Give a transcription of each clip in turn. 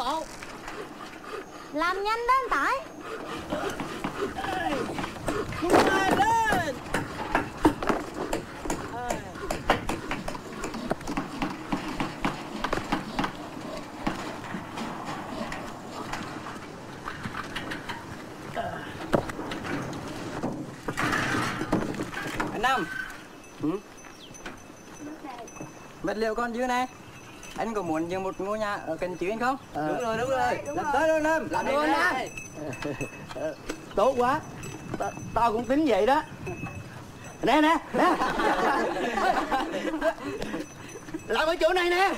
bộ. Làm nhanh đến tải. Lên anh Năm. Ừ? vật liệu con dưới này anh có muốn dựng một ngôi nhà ở cạnh chứ anh không? Đúng rồi, đúng rồi. Làm tới luôn Năm Làm luôn đây. Tốt quá. Ta- Tao cũng tính vậy đó. Nè nè nè. Làm ở chỗ này nè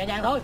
nhẹ nhàng thôi.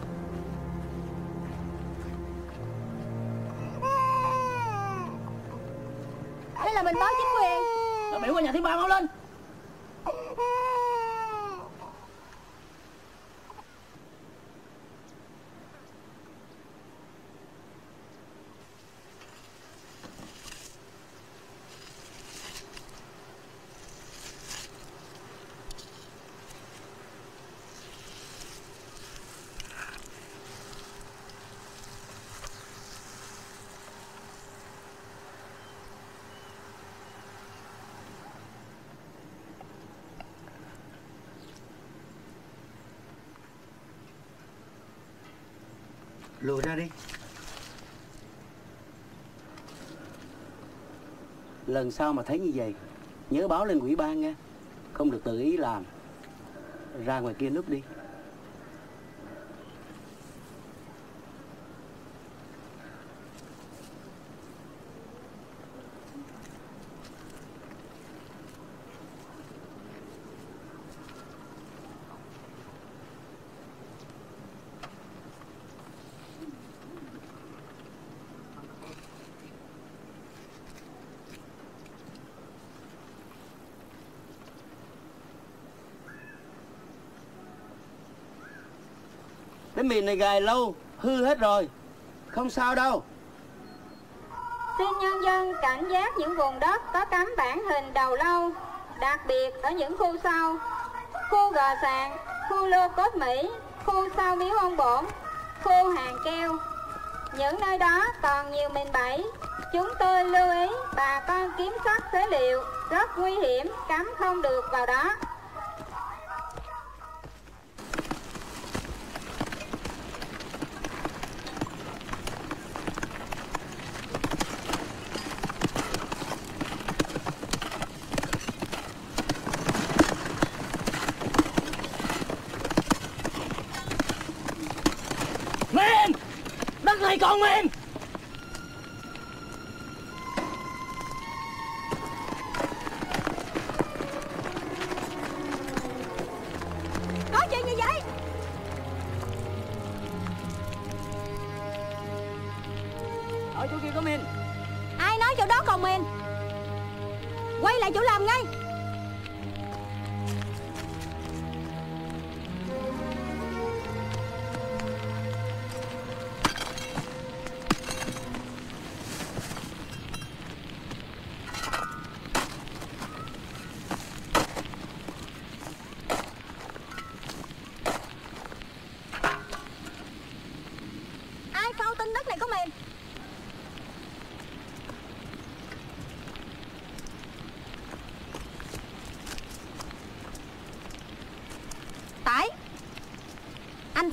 Lùi ra đi. Lần sau mà thấy như vậy Nhớ báo lên ủy ban nghe, Không được tự ý làm. Ra ngoài kia núp đi. Cái này gài lâu Hư hết rồi Không sao đâu Xin nhân dân cảnh giác những vùng đất có cắm bản hình đầu lâu, đặc biệt ở những khu sau. Khu gò sạn, khu lô cốt Mỹ, khu sau miếu ông bổn, khu hàng keo. Những nơi đó còn nhiều mình bẫy. Chúng tôi lưu ý bà con kiếm sắt phế liệu rất nguy hiểm, cắm không được vào đó.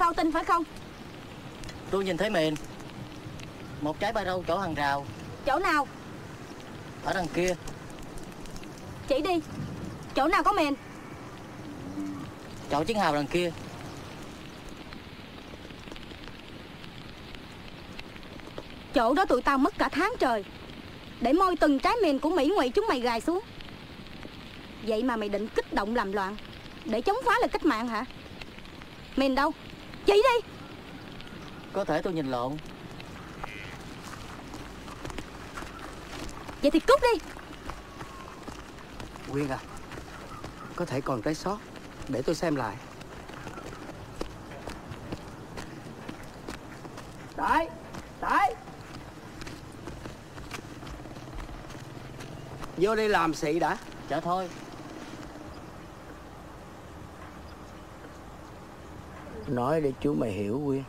Phao tin phải không? Tôi nhìn thấy mền. Một trái ba râu chỗ hàng rào. Chỗ nào? Ở đằng kia. Chỉ đi. Chỗ nào có mền? Chỗ chiếc hào đằng kia. Chỗ đó tụi tao mất cả tháng trời. Để moi từng trái mìn của Mỹ ngụy chúng mày gài xuống. Vậy mà mày định kích động làm loạn. Để chống phá lại cách mạng hả? Mìn đâu Chỉ đi. Có thể tôi nhìn lộn. Vậy thì cút đi. Quyên à Có thể còn trái sót. Để tôi xem lại. Tải Tải Vô đây làm xị đã. Chở thôi Nói để chú mày hiểu Quyên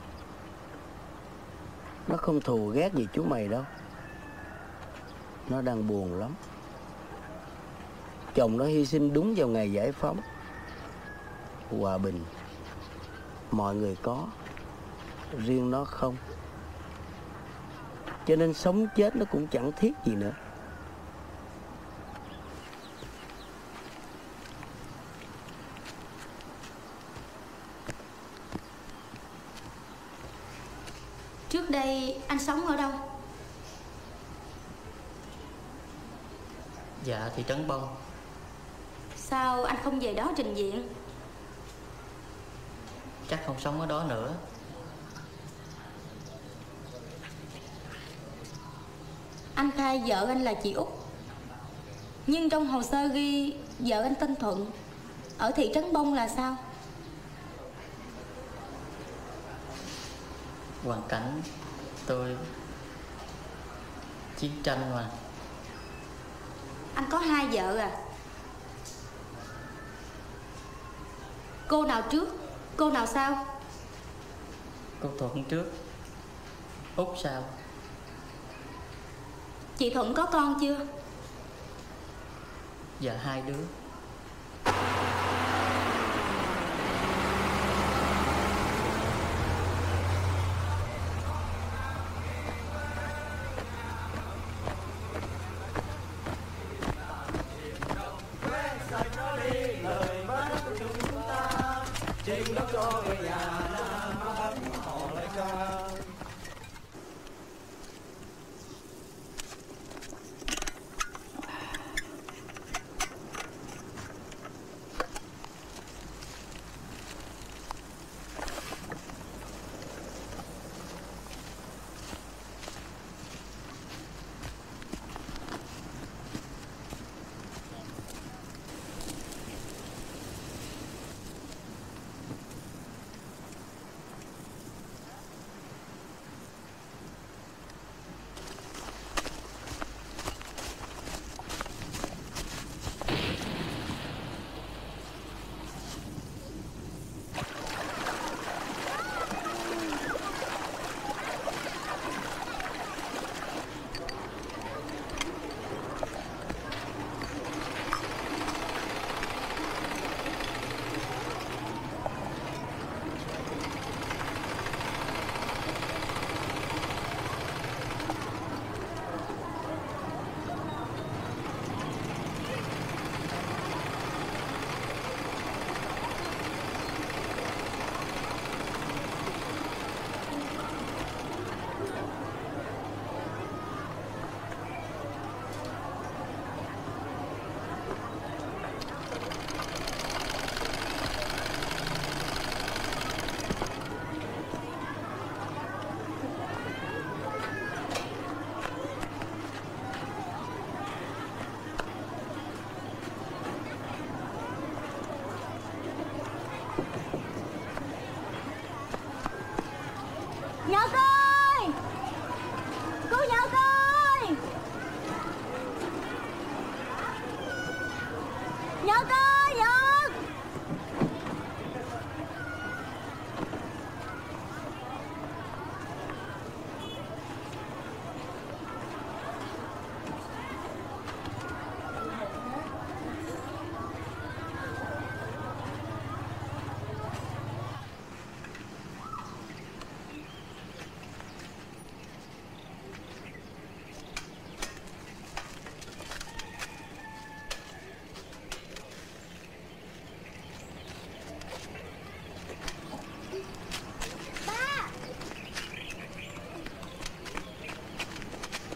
Nó không thù ghét gì chú mày đâu. Nó đang buồn lắm. Chồng nó hy sinh đúng vào ngày giải phóng. Hòa bình. Mọi người có. Riêng nó không. Cho nên sống chết nó cũng chẳng thiết gì nữa Trước đây anh sống ở đâu? Dạ thị trấn Bông. Sao anh không về đó trình diện? Chắc không sống ở đó nữa. Anh khai vợ anh là chị Út. Nhưng trong hồ sơ ghi Vợ anh tên Thuận. Ở thị trấn Bông là sao? Hoàn cảnh tôi Chiến tranh mà. Anh có hai vợ à? Cô nào trước? Cô nào sau? Cô Thuận trước. Út sao Chị Thuận có con chưa? Dạ hai đứa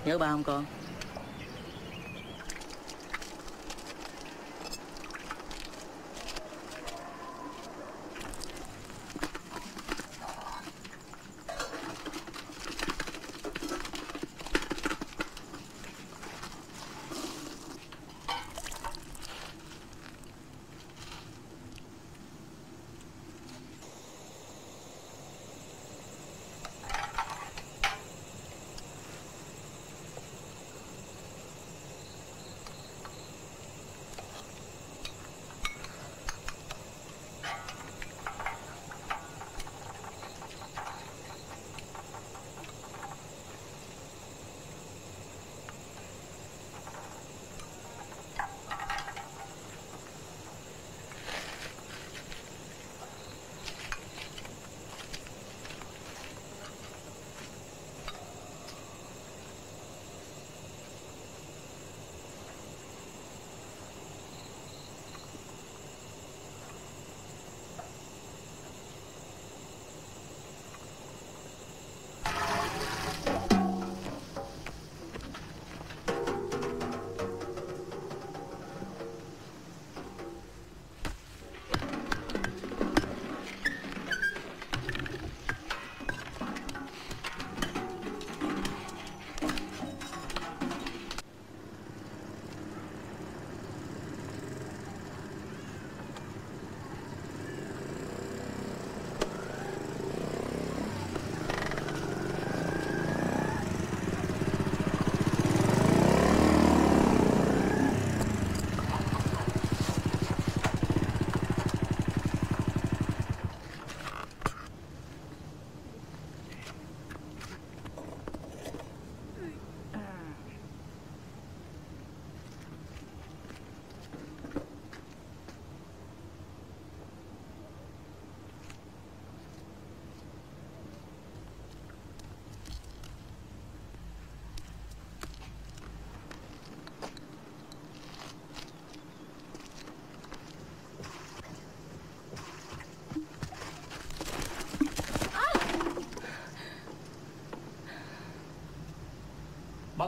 Nhớ ba không con?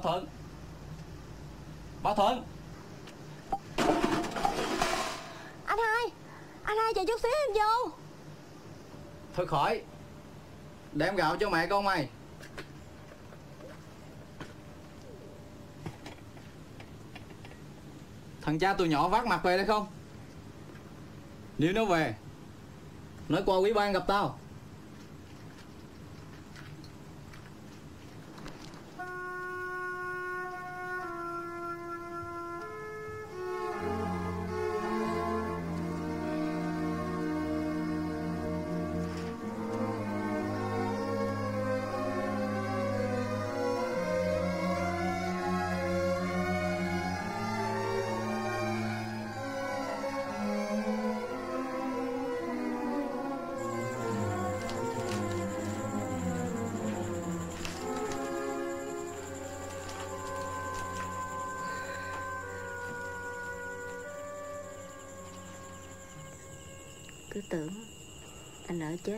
Bảo Thuận. Bảo Thuận. Anh hai Anh hai chờ chút xíu em vô. Thôi khỏi. Đem gạo cho mẹ con mày. Thằng cha tôi nhỏ vác mặt về đây không? Nếu nó về Nói qua quý ban gặp tao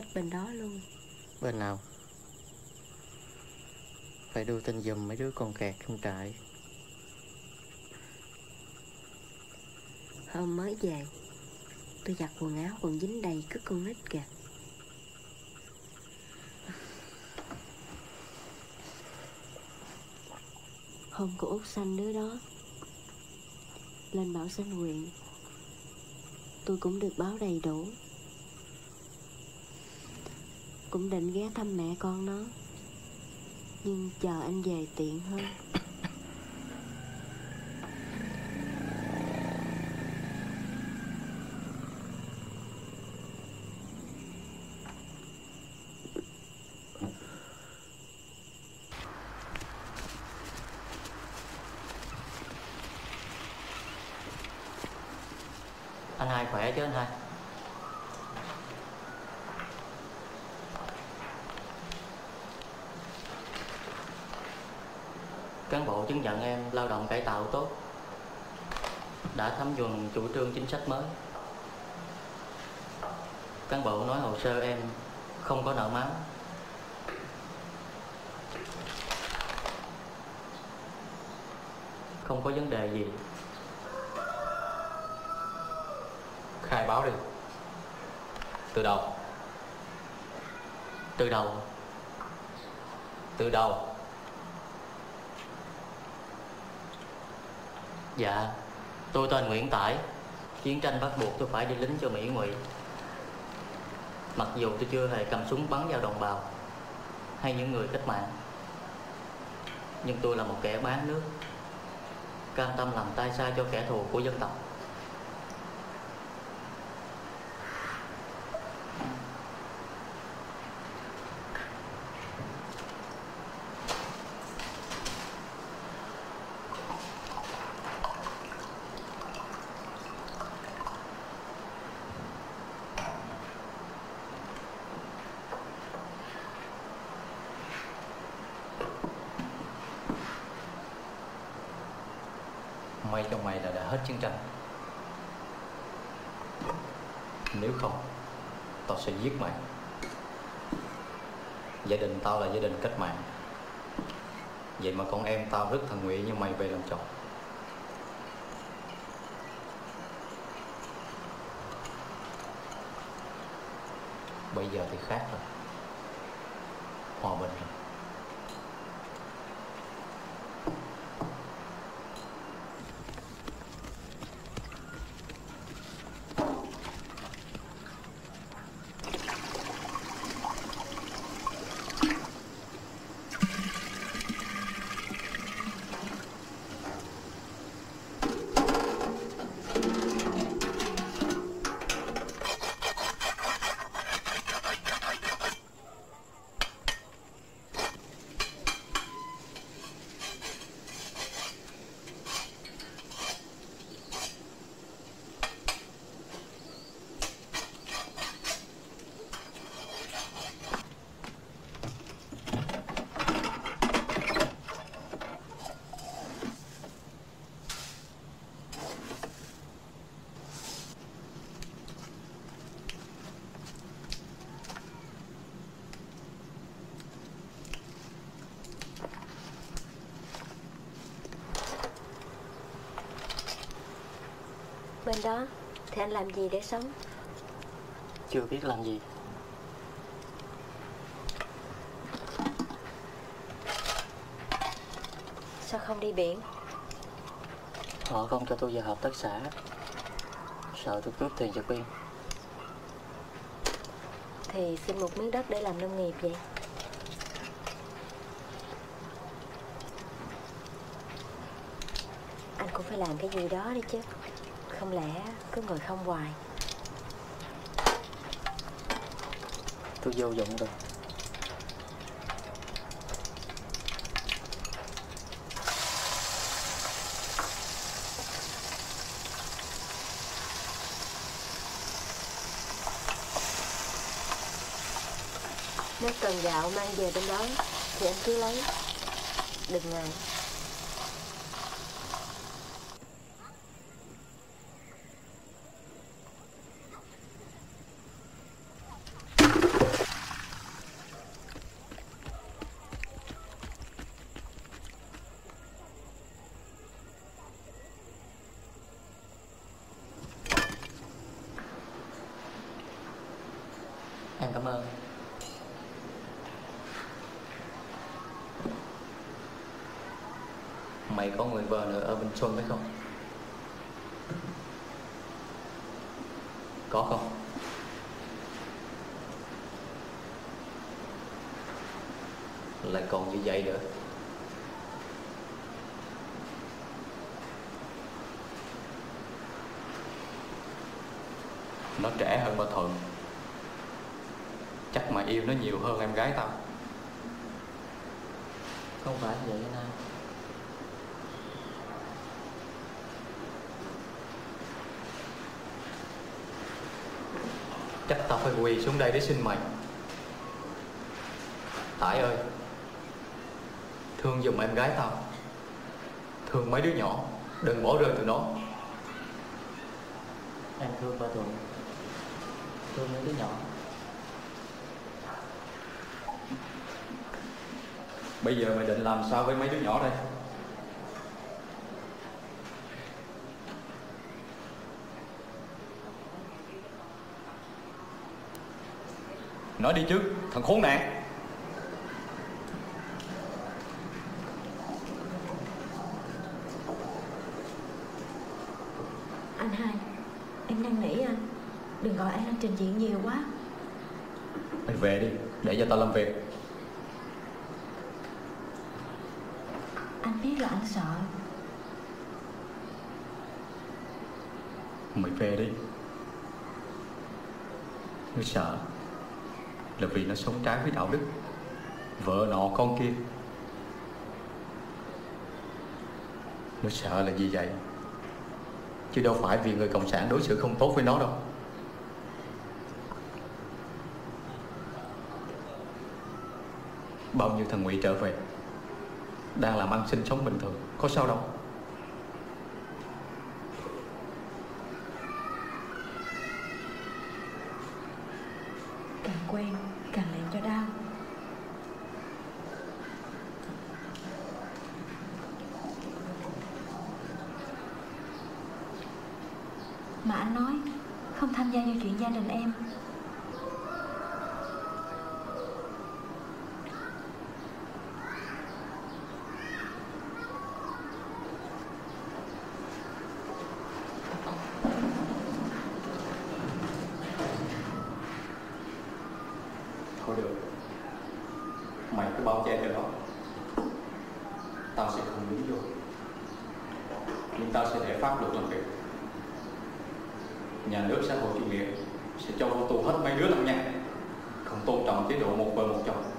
chết bên đó luôn. Bên nào? Phải đưa tin giùm mấy đứa con kẹt trong trại. Hôm mới về Tôi giặt quần áo còn dính đầy cứ con nít kìa. Hôm cô út xanh đứa đó Lên bảo xanh huyện Tôi cũng được báo đầy đủ cũng định ghé thăm mẹ con nó. Nhưng chờ anh về tiện hơn. Anh hai khỏe chứ anh hai Cán bộ chứng nhận em lao động cải tạo tốt. Đã thấm nhuần chủ trương chính sách mới. Cán bộ nói hồ sơ em không có nợ máu. Không có vấn đề gì. Khai báo đi. Từ đầu. Từ đầu. Từ đầu Dạ Tôi tên Nguyễn Tải. Chiến tranh bắt buộc tôi phải đi lính cho Mỹ ngụy. Mặc dù tôi chưa hề cầm súng bắn vào đồng bào Hay những người cách mạng, Nhưng tôi là một kẻ bán nước, Cam tâm làm tay sai cho kẻ thù của dân tộc May cho mày là đã hết chiến tranh Nếu không Tao sẽ giết mày Gia đình tao là gia đình cách mạng Vậy mà con em tao rất thần nguyện như mày về làm chồng Bây giờ thì khác rồi. Hòa bình rồi Bên đó Thì anh làm gì để sống? Chưa biết làm gì. Sao không đi biển? Họ không cho tôi vào hợp tác xã. Sợ tôi cướp tiền giật biên Thì xin một miếng đất để làm nông nghiệp vậy. Anh cũng phải làm cái gì đó đi chứ Không lẽ cứ ngồi không hoài? Tôi vô dụng rồi. Nếu cần gạo mang về bên đó Thì anh cứ lấy. Đừng ngại Em cảm ơn Mày có người vợ nữa ở Bình Xuân phải không? Có không? Lại còn như vậy nữa Nó trẻ hơn bà Thuận Chắc mà yêu nó nhiều hơn em gái tao Không phải vậy anh Nam Chắc tao phải quỳ xuống đây để xin mày. Tải ơi Thương giùm em gái tao. Thương mấy đứa nhỏ Đừng bỏ rơi tụi nó. Em thương ba Thuận Thương mấy đứa nhỏ. Bây giờ mày định làm sao với mấy đứa nhỏ đây Nói đi chứ Thằng khốn nạn. Anh hai Em năn nỉ anh. Đừng gọi anh lên trình diện nhiều quá. Mày về đi Để cho tao làm việc. Anh biết là anh sợ. Mày về đi. Nó sợ là vì nó sống trái với đạo đức. Vợ nọ con kia, Nó sợ là gì vậy? Chứ đâu phải vì người Cộng sản đối xử không tốt với nó đâu. Bao nhiêu thằng ngụy trở về, Đang làm ăn sinh sống bình thường, Có sao đâu Càng quen càng làm cho đau Mà anh nói Không tham gia vào chuyện gia đình em Thôi được. Mày cứ bao che cho nó. Tao sẽ không đứng vô. Nhưng tao sẽ để pháp luật làm việc. Nhà nước xã hội chủ nghĩa Sẽ cho vô tù hết mấy đứa lăng nhăng Không tôn trọng chế độ một vợ một chồng.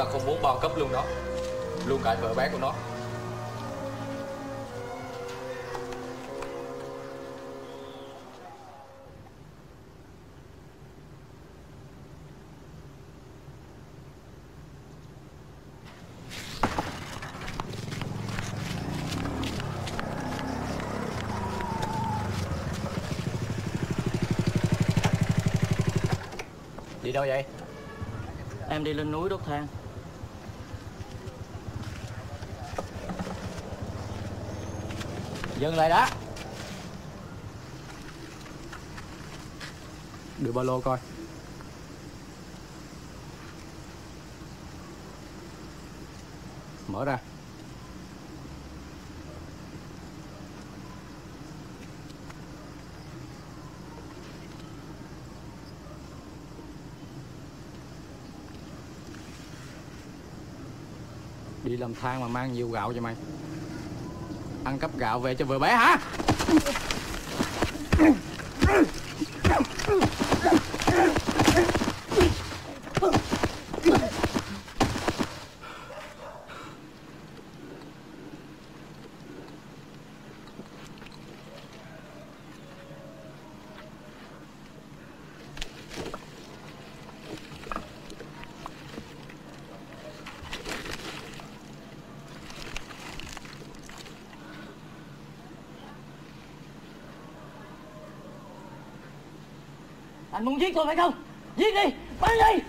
Ta không muốn bao cấp luôn đó. Luôn cả vợ bé của nó. Đi đâu vậy? Em đi lên núi đốt than Dừng lại đã. Đưa ba lô coi. Mở ra. Đi làm thang mà mang nhiều gạo cho mày. Ăn cắp gạo về cho vừa bé hả? Anh muốn giết tôi phải không? Giết đi! Bắn đi!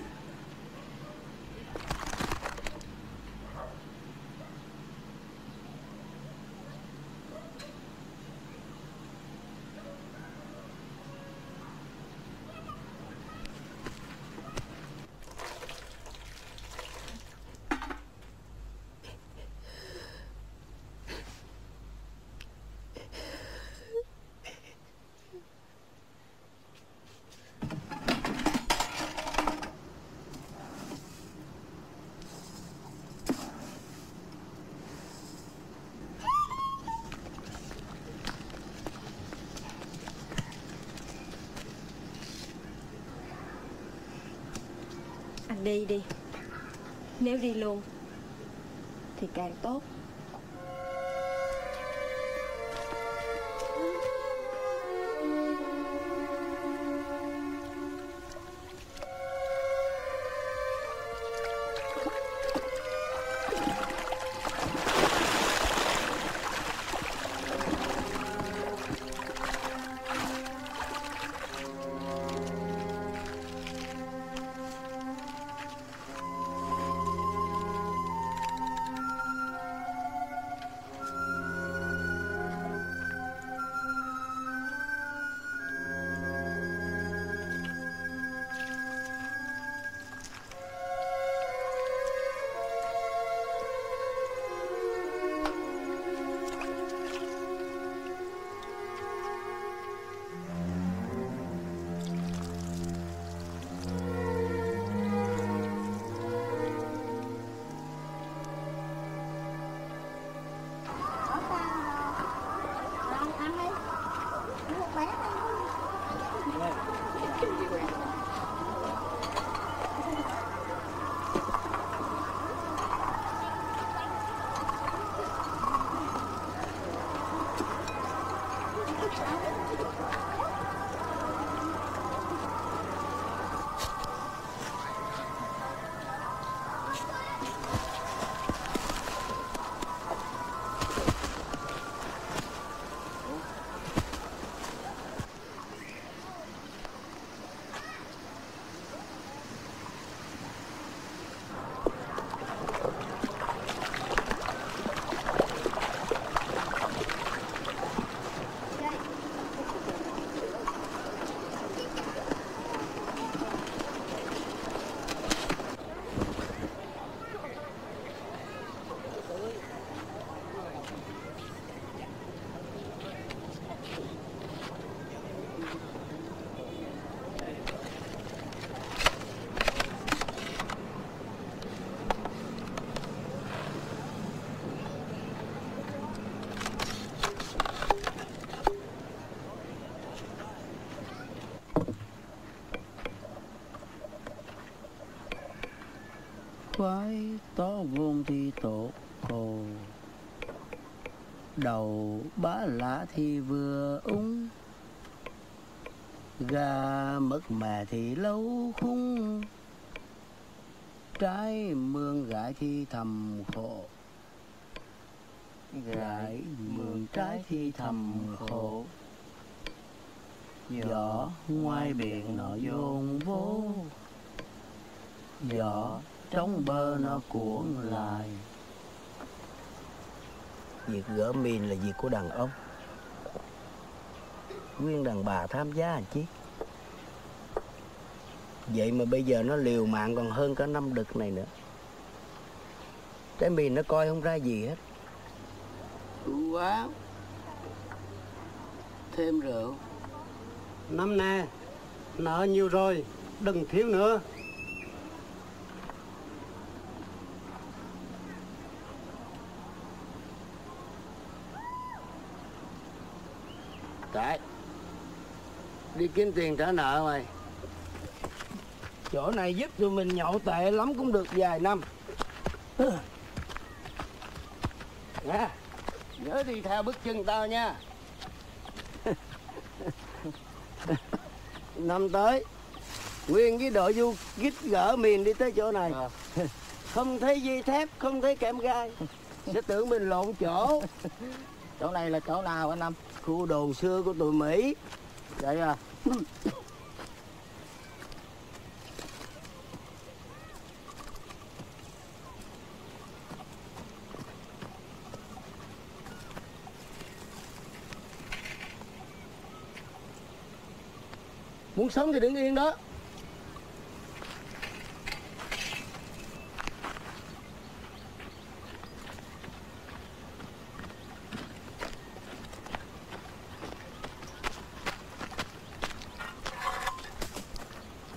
Anh đi đi. Nếu đi luôn Thì càng tốt. Phái tó ngôn thì tổ hồ đầu bá lã thì vừa úng, gà mất mẹ thì lâu khung. Trái mương gãi thì thầm khổ, gãi mương trái thì thầm khổ. Gió ngoài biển nó dồn vô gió trong bờ nó cuốn lại việc gỡ mìn là việc của đàn ông. Nguyên đàn bà tham gia chứ vậy mà bây giờ nó liều mạng còn hơn cả năm đực này nữa. Trái mìn nó coi không ra gì hết. Quá. Thêm rượu. Năm nè, nợ nhiều rồi, đừng thiếu nữa. Tại Đi kiếm tiền trả nợ mày. Chỗ này giúp tụi mình nhậu tệ lắm cũng được vài năm. Nè Nhớ đi theo bước chân tao nha. Năm tới Nguyên với đội du kích gỡ miền đi tới chỗ này. Không thấy dây thép, không thấy kẽm gai. Sẽ tưởng mình lộn chỗ. Chỗ này là chỗ nào anh Năm? Khu đồn xưa của tụi Mỹ. Vậy à Muốn sống thì đứng yên đó.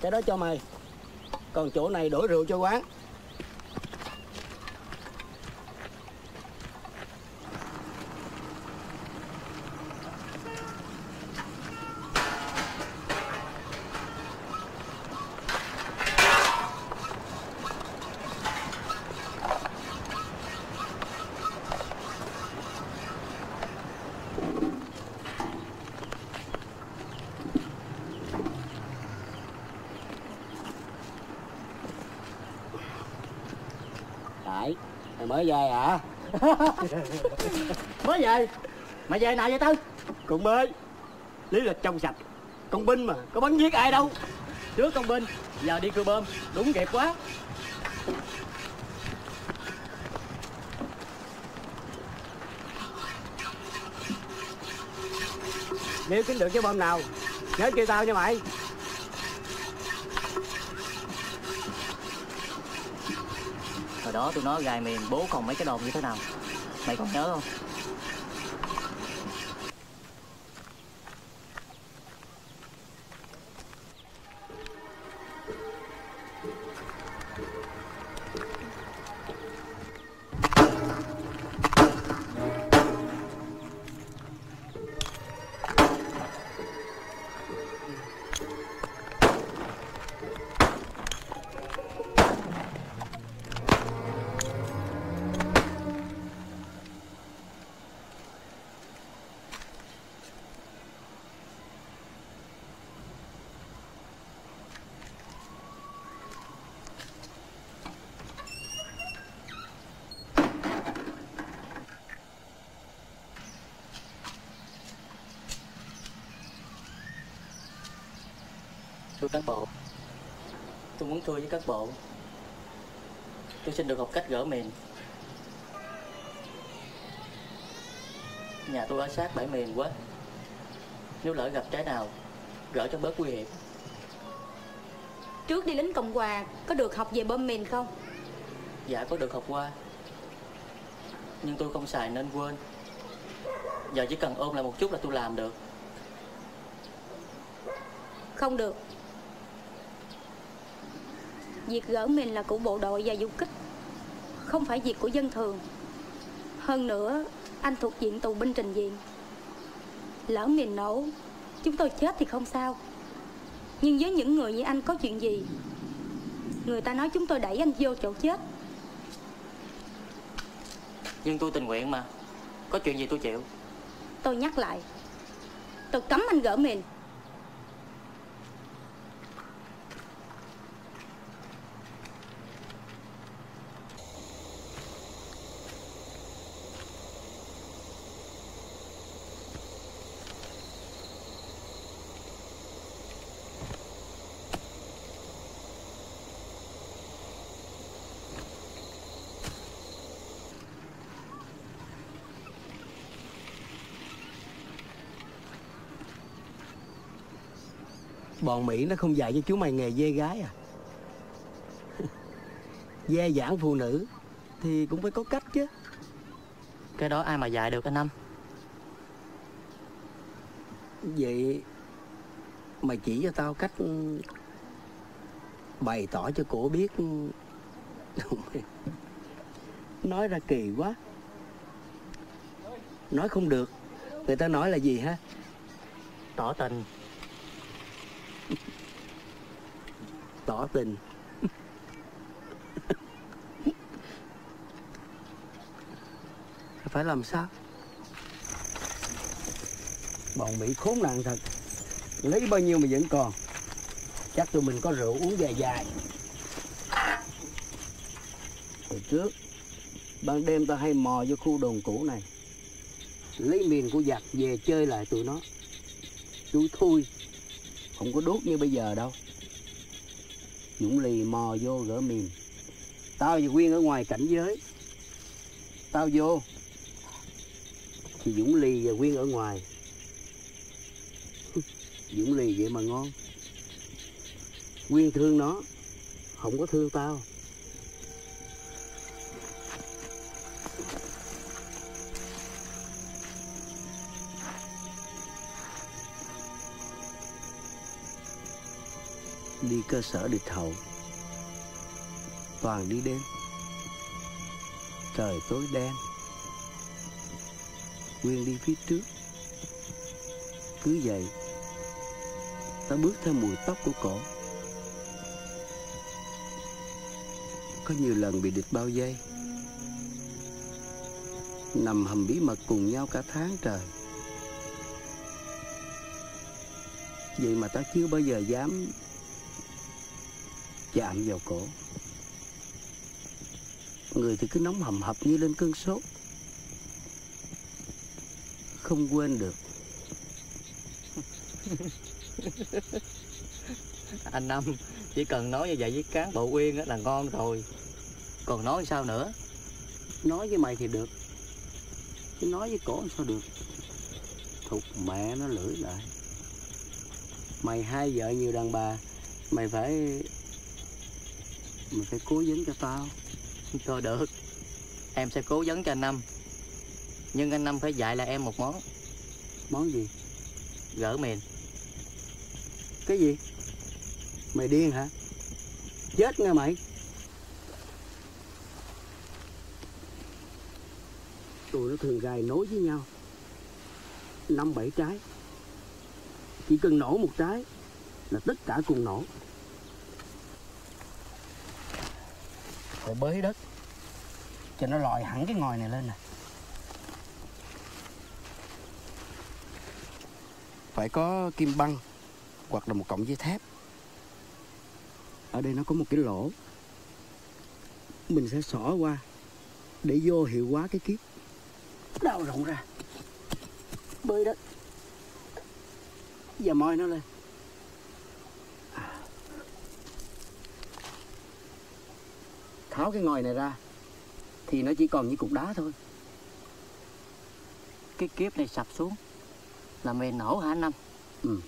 Cái đó cho mày. Còn chỗ này đổi rượu cho quán Tại Mày mới về hả? Mới về. Mày về nào vậy Tư? Cũng mới Lý lịch trong sạch. Con binh mà Có bắn giết ai đâu. Trước công binh Giờ đi cưa bơm. Đúng kịp quá. Nếu kiếm được cái bom nào Nhớ kêu tao nha mày đó tôi nói gài mềm bố còn mấy cái đòn như thế nào? Mày còn nhớ không? Các bộ. Tôi muốn thưa với các bộ Tôi xin được học cách gỡ mìn Nhà tôi ở sát bãi mìn quá. Nếu lỡ gặp trái nào Gỡ cho bớt nguy hiểm. Trước đi lính Cộng Hòa Có được học về bom mìn không? Dạ có được học qua. Nhưng tôi không xài nên quên. Giờ chỉ cần ôm lại một chút là tôi làm được. Không được việc gỡ mình là của bộ đội và du kích không phải việc của dân thường. Hơn nữa anh thuộc diện tù binh trình diện. Lỡ mình nổ chúng tôi chết thì không sao. Nhưng với những người như anh có chuyện gì? Người ta nói chúng tôi đẩy anh vô chỗ chết. Nhưng tôi tình nguyện mà. Có chuyện gì tôi chịu? Tôi nhắc lại. Tôi cấm anh gỡ mình. Bọn Mỹ nó không dạy cho chú mày nghề dê gái à? Dê giảng phụ nữ Thì cũng phải có cách chứ. Cái đó ai mà dạy được anh Năm? Vậy Mày chỉ cho tao cách Bày tỏ cho cổ biết. Nói ra kỳ quá. Nói không được. Người ta nói là gì ha? Tỏ tình Tỏ tình. Phải làm sao? Bọn Mỹ khốn nạn thật. Lấy bao nhiêu mà vẫn còn. Chắc tụi mình có rượu uống dài dài. Hồi trước, Ban đêm tao hay mò vô khu đồn cũ này. Lấy miền của giặc về chơi lại tụi nó. Chú thui, Không có đốt như bây giờ đâu. Dũng lì mò vô gỡ mìn Tao và Quyên ở ngoài cảnh giới. Tao vô. Thì Dũng lì và Quyên ở ngoài. Dũng lì vậy mà ngon. Quyên thương nó. Không có thương tao. Đi cơ sở địch hậu Toàn đi đêm. Trời tối đen. Nguyên đi phía trước. Cứ vậy Ta bước theo mùi tóc của cổ. Có nhiều lần bị địch bao dây, Nằm hầm bí mật cùng nhau cả tháng trời. Vậy mà ta chưa bao giờ dám Chạm vào cổ. Người thì cứ nóng hầm hập như lên cơn sốt. Không quên được. Anh Năm Chỉ cần nói như vậy với cán bộ Uyên là ngon rồi. Còn nói sao nữa? Nói với mày thì được. Chứ nói với cổ sao được? Thục mẹ nó lưỡi lại. Mày hai vợ nhiều đàn bà Mày phải Mày phải cố vấn cho tao. Thôi được. Em sẽ cố vấn cho anh Năm. Nhưng anh Năm phải dạy là em một món. Món gì? Gỡ mìn Cái gì? Mày điên hả? Chết nghe mày. Tụi nó thường gài nối với nhau. Năm bảy trái. Chỉ cần nổ một trái Là tất cả cùng nổ Phải bới đất. Cho nó lòi hẳn cái ngòi này lên nè. Phải có kim băng Hoặc là một cọng dây thép. Ở đây nó có một cái lỗ. Mình sẽ xỏ qua Để vô hiệu hóa cái kiếp. Đào rộng ra. Bơi đất. Và moi nó lên Tháo cái ngòi này ra, Thì nó chỉ còn như cục đá thôi. Cái kiếp này sập xuống, Là mày nổ hả Năm? Ừ.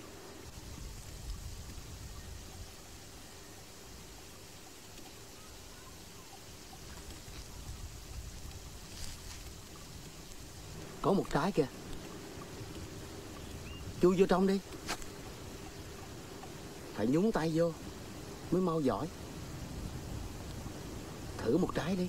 Có một trái kìa. Chui vô trong đi. Phải nhúng tay vô, Mới mau giỏi. Thử một trái đi.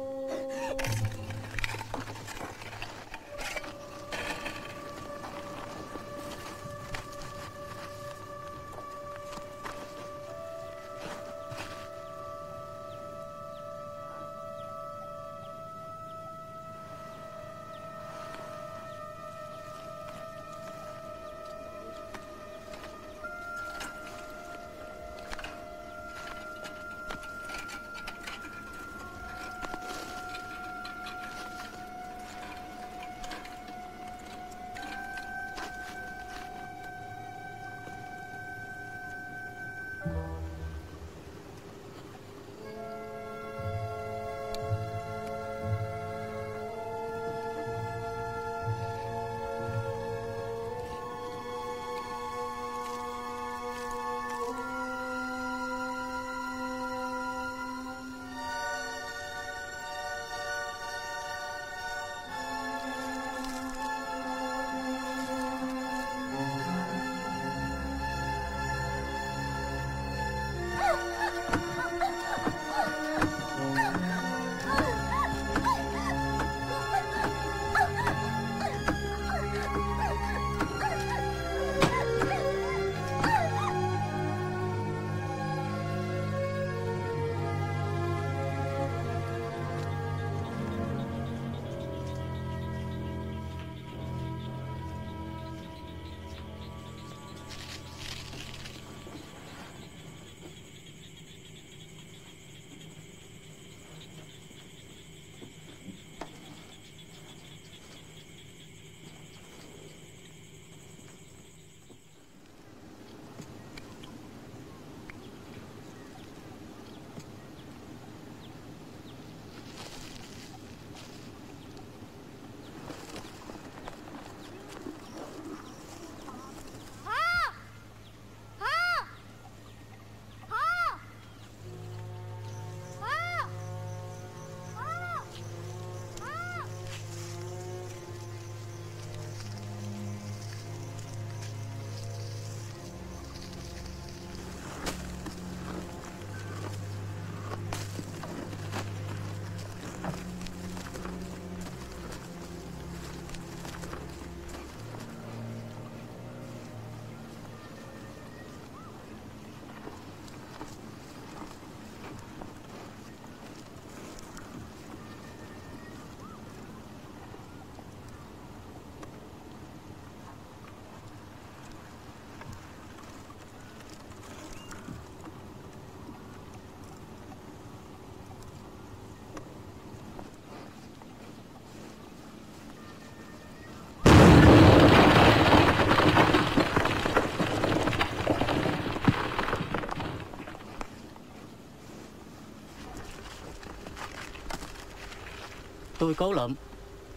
Tôi cố lượm.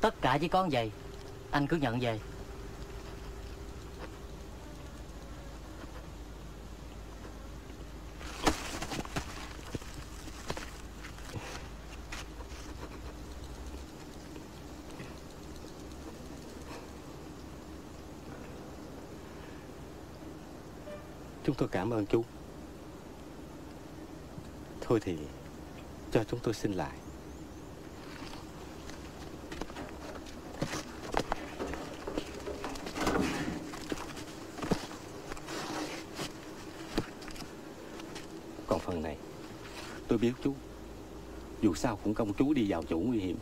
Tất cả chỉ có vậy Anh cứ nhận về. Chúng tôi cảm ơn chú. Thôi thì, cho chúng tôi xin lại Còn phần này Tôi biết chú. Dù sao cũng công chú đi vào chỗ nguy hiểm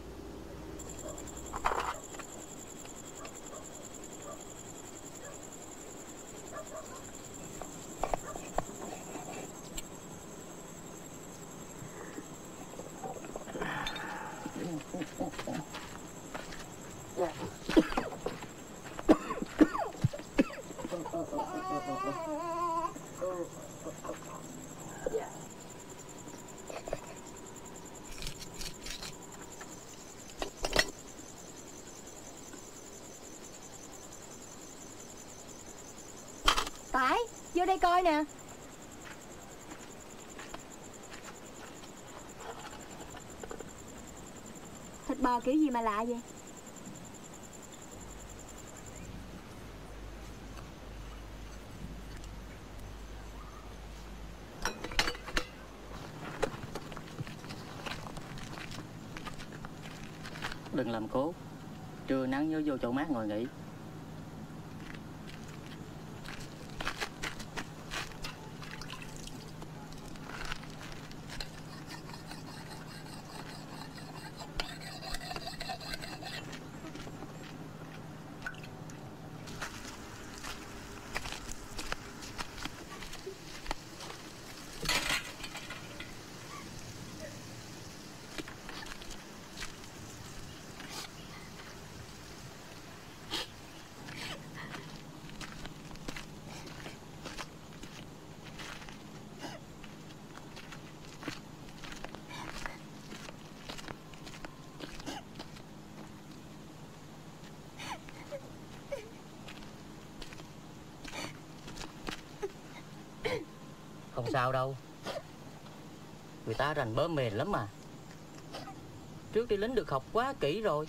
Tải Vô đây coi nè Thịt bò kiểu gì mà lạ vậy Đừng làm cố. Trưa nắng nhớ vô chỗ mát ngồi nghỉ. Sao đâu. Người ta rành bơm mền lắm mà. Trước đi lính được học quá kỹ rồi.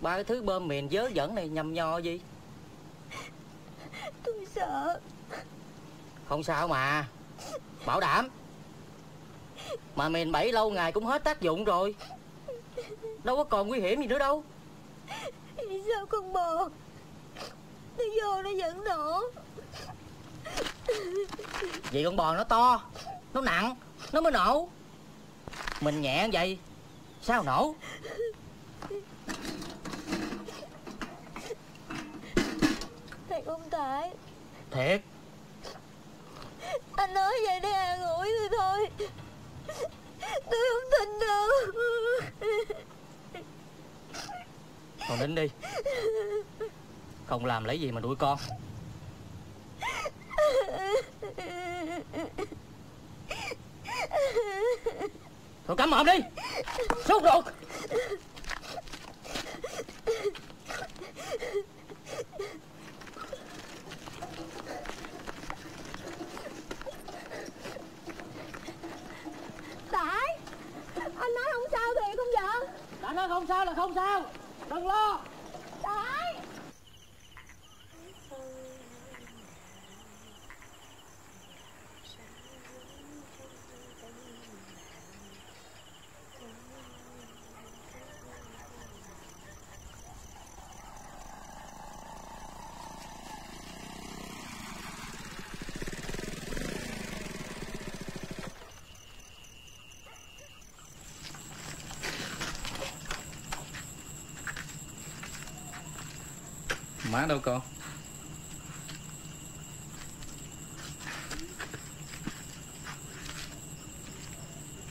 Ba cái thứ bơm mền dớ dẫn này nhầm nho gì? Tôi sợ. Không sao mà. Bảo đảm. Mà mền bẫy lâu ngày cũng hết tác dụng rồi. Đâu có còn nguy hiểm gì nữa đâu Vì sao con bò Nó vô nó vẫn nổ Vì con bò nó to Nó nặng Nó mới nổ. Mình nhẹ vậy Sao nổ? Thầy không tại Thiệt. Anh nói vậy để an ủi tôi thôi. Tôi không tin đâu. Còn đến đi. Không làm lấy gì mà đuổi con Thôi cắm mồm đi. Sốt ruột. Tải Anh nói không sao thiệt không vợ? Đã nói không sao là không sao. Đừng lo Tải Đâu con?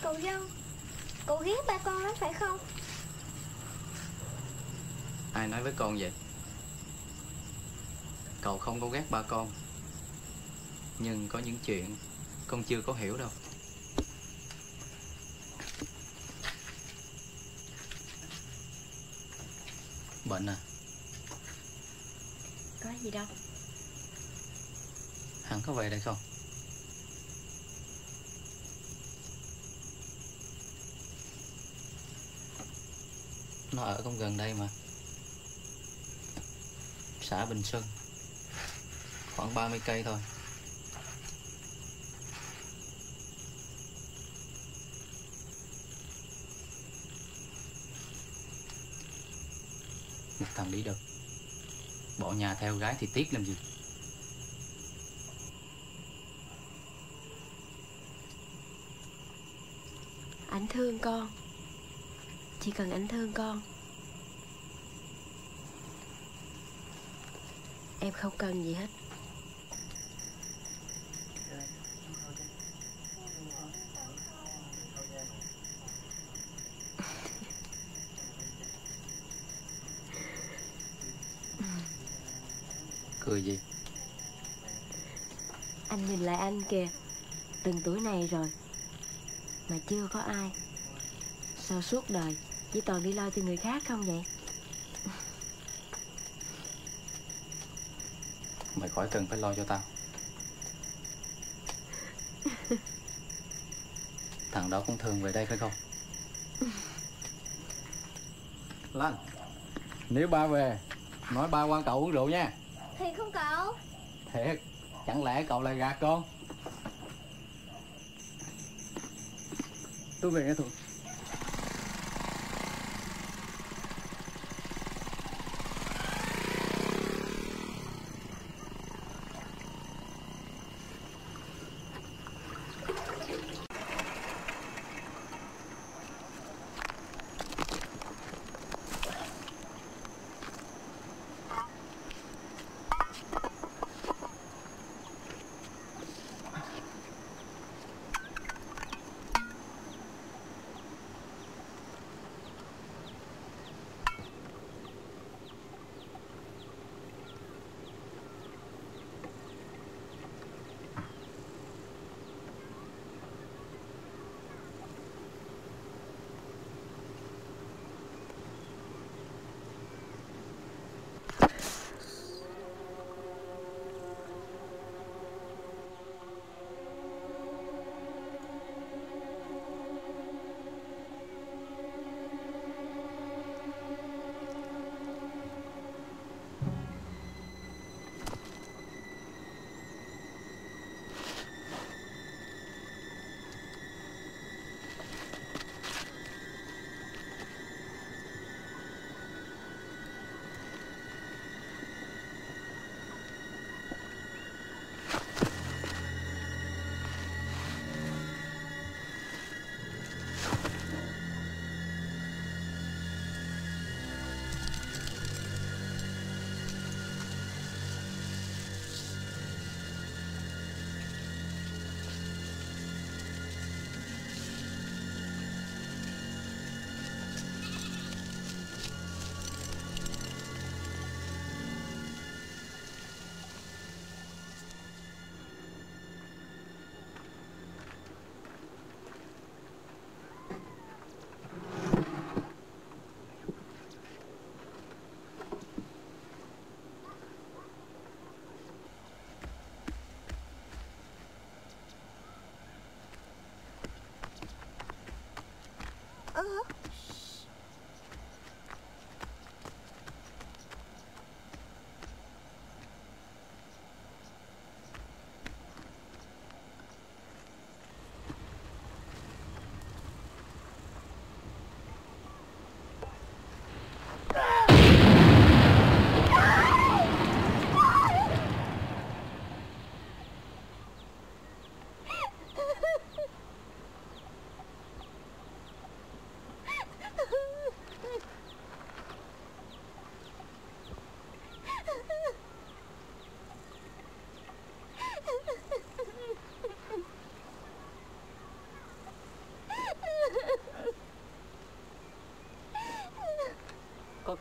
Cậu dâu Cậu ghét ba con lắm phải không? Ai nói với con vậy? Cậu không có ghét ba con. Nhưng có những chuyện Con chưa có hiểu đâu bệnh à Có gì đâu Hắn có về đây không? Nó ở cũng gần đây mà. Xã Bình Sơn. Khoảng 30 cây thôi. Một thằng đi được. Bỏ nhà theo gái thì tiếc làm gì? Anh thương con. Chỉ cần anh thương con. Em không cần gì hết. Cười gì? Anh nhìn lại anh kìa. Từng tuổi này rồi Mà chưa có ai. Sao suốt đời Chỉ toàn đi lo cho người khác không vậy? Mày khỏi cần phải lo cho tao. Thằng đó cũng thường về đây phải không? Lan Nếu ba về Nói ba qua cậu uống rượu nha. Thiệt không cậu? Thiệt Chẳng lẽ cậu lại gạt con Tôi về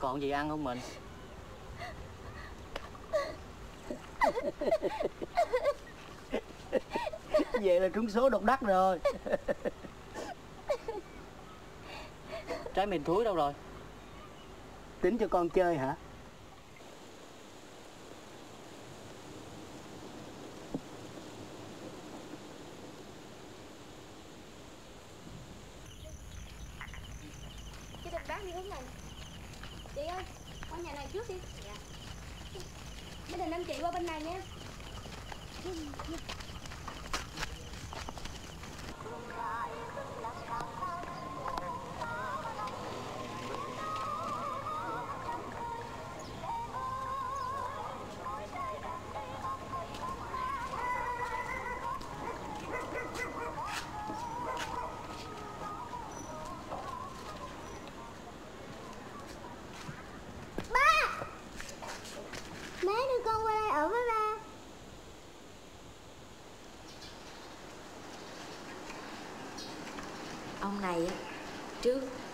còn gì ăn không mình? Vậy là trúng số độc đắc rồi. Trái mìn thúi đâu rồi? Tính cho con chơi hả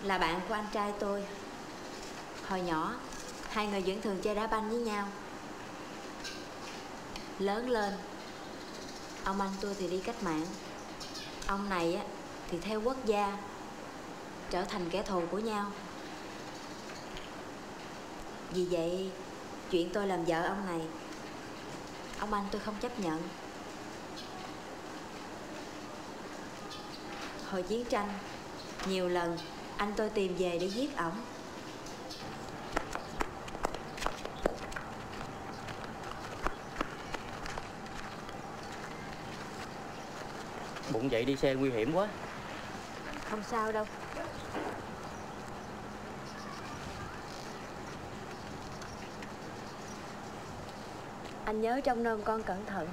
là bạn của anh trai tôi. Hồi nhỏ Hai người vẫn thường chơi đá banh với nhau. Lớn lên Ông anh tôi thì đi cách mạng. Ông này á, thì theo quốc gia Trở thành kẻ thù của nhau. Vì vậy Chuyện tôi làm vợ ông này Ông anh tôi không chấp nhận. Hồi chiến tranh Nhiều lần anh tôi tìm về để giết ổng. Bụng dậy đi xe nguy hiểm quá. Không sao đâu. Anh nhớ trong nôm con cẩn thận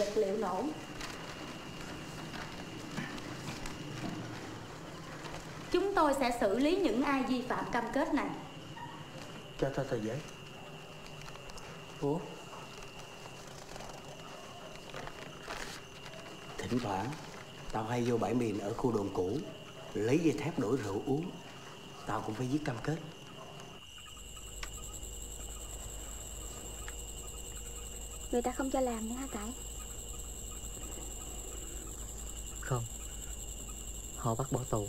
vật liệu nổ. Chúng tôi sẽ xử lý những ai vi phạm cam kết này. Cho tao tờ giấy. Ủa? Thỉnh thoảng Tao hay vô bãi mìn ở khu đồn cũ Lấy dây thép đổi rượu uống. Tao cũng phải viết cam kết. Người ta không cho làm nữa hả Tại Không Họ bắt bỏ tù.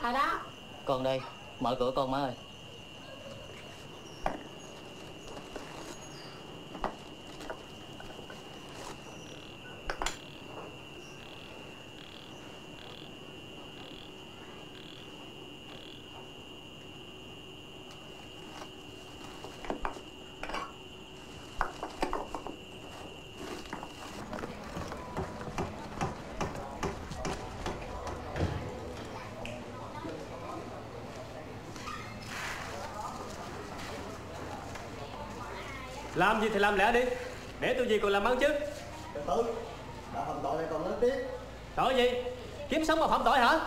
À đó. Con đây Mở cửa con má ơi Làm gì thì làm lẽ đi. Để tôi gì còn làm ăn chứ. Từ từ Đã phạm tội này còn lớn tiếp. Tội gì? Kiếm sống mà phạm tội hả?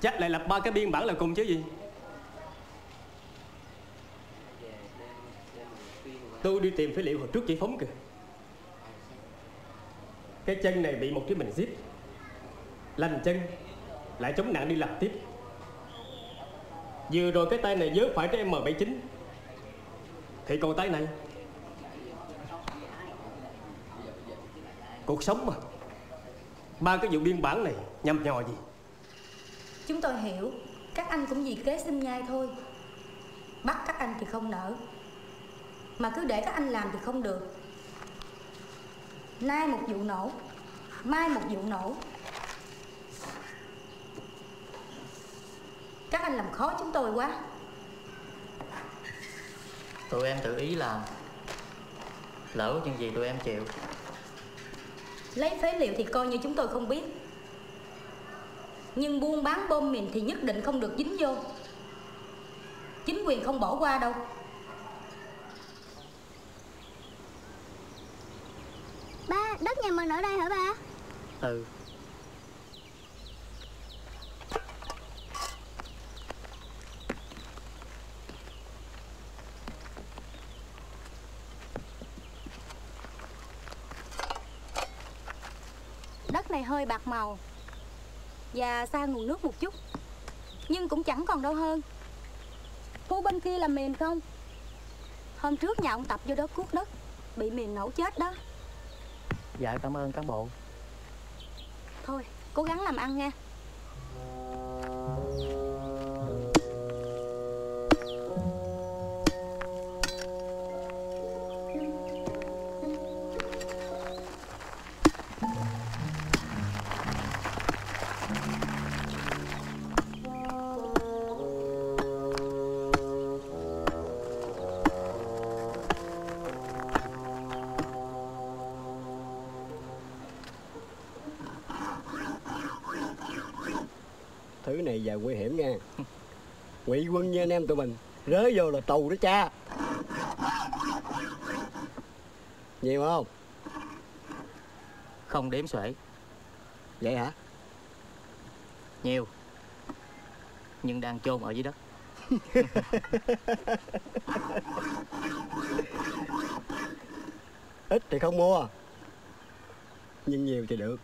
Chắc lại lập ba cái biên bản là cùng chứ gì. Tôi đi tìm phế liệu hồi trước chị Phóng kìa. Cái chân này bị một cái mình zip Lành chân Lại chống nạn đi làm tiếp Vừa rồi cái tay này vớ phải cái M79 Thì còn tay này. Cuộc sống mà. Ba cái vụ biên bản này nhằm nhò gì? Chúng tôi hiểu. Các anh cũng vì kế sinh nhai thôi. Bắt các anh thì không nỡ. Mà cứ để các anh làm thì không được. Nay một vụ nổ. Mai một vụ nổ. Các anh làm khó chúng tôi quá. Tụi em tự ý làm. Lỡ chuyện gì tụi em chịu. Lấy phế liệu thì coi như chúng tôi không biết. Nhưng buôn bán bom mìn thì nhất định không được dính vô. Chính quyền không bỏ qua đâu. Ba, đất nhà mình ở đây hả ba? Ừ hơi bạc màu Và xa nguồn nước một chút Nhưng cũng chẳng còn đâu hơn. Khu bên kia là mìn không? Hôm trước nhà ông Tập vô đó cuốc đất Bị mìn nổ chết đó. Dạ cảm ơn cán bộ. Thôi cố gắng làm ăn nha quân như anh em tụi mình. Rớ vô là tù đó cha. Nhiều không? Không đếm xuể. Vậy hả? Nhiều. Nhưng đang chôn ở dưới đất. Ít thì không mua. Nhưng nhiều thì được.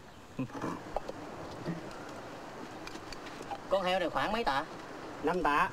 Con heo này khoảng mấy tạ? Năm tạ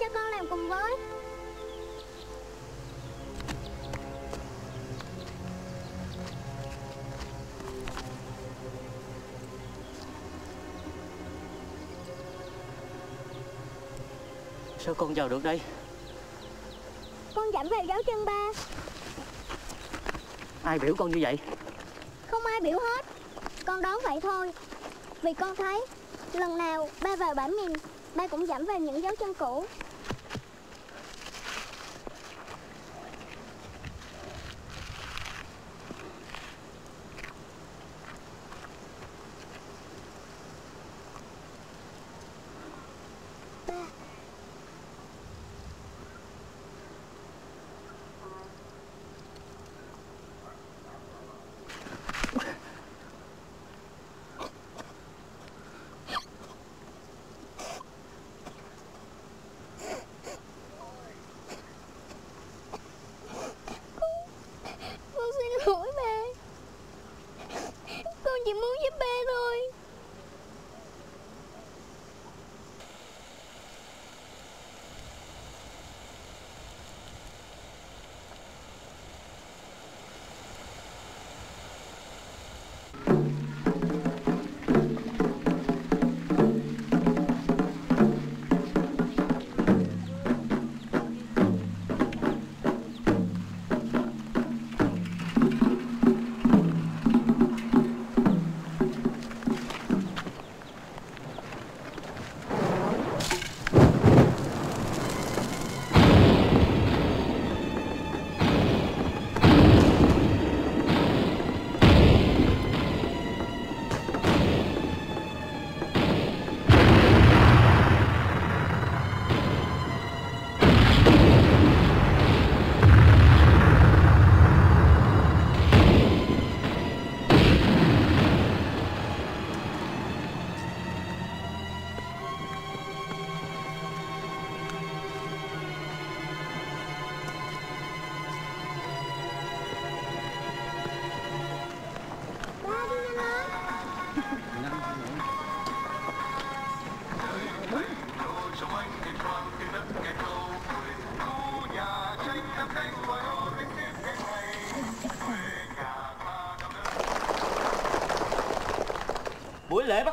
cho con làm cùng với. Sao con vào được đây? Con chạm vào dấu chân ba. Ai biểu con như vậy? Không ai biểu hết. Con đoán vậy thôi. Vì con thấy Lần nào ba vào bãi mình Ba cũng giảm vào những dấu chân cũ.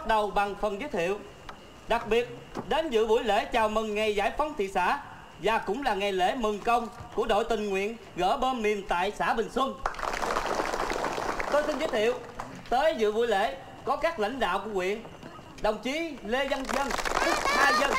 Bắt đầu bằng phần giới thiệu. Đặc biệt đến dự buổi lễ chào mừng ngày giải phóng thị xã Và cũng là ngày lễ mừng công của đội tình nguyện gỡ bom mìn tại xã Bình Xuân. Tôi xin giới thiệu Tới dự buổi lễ có các lãnh đạo của huyện Đồng chí Lê Văn Dân, tức Tha Dân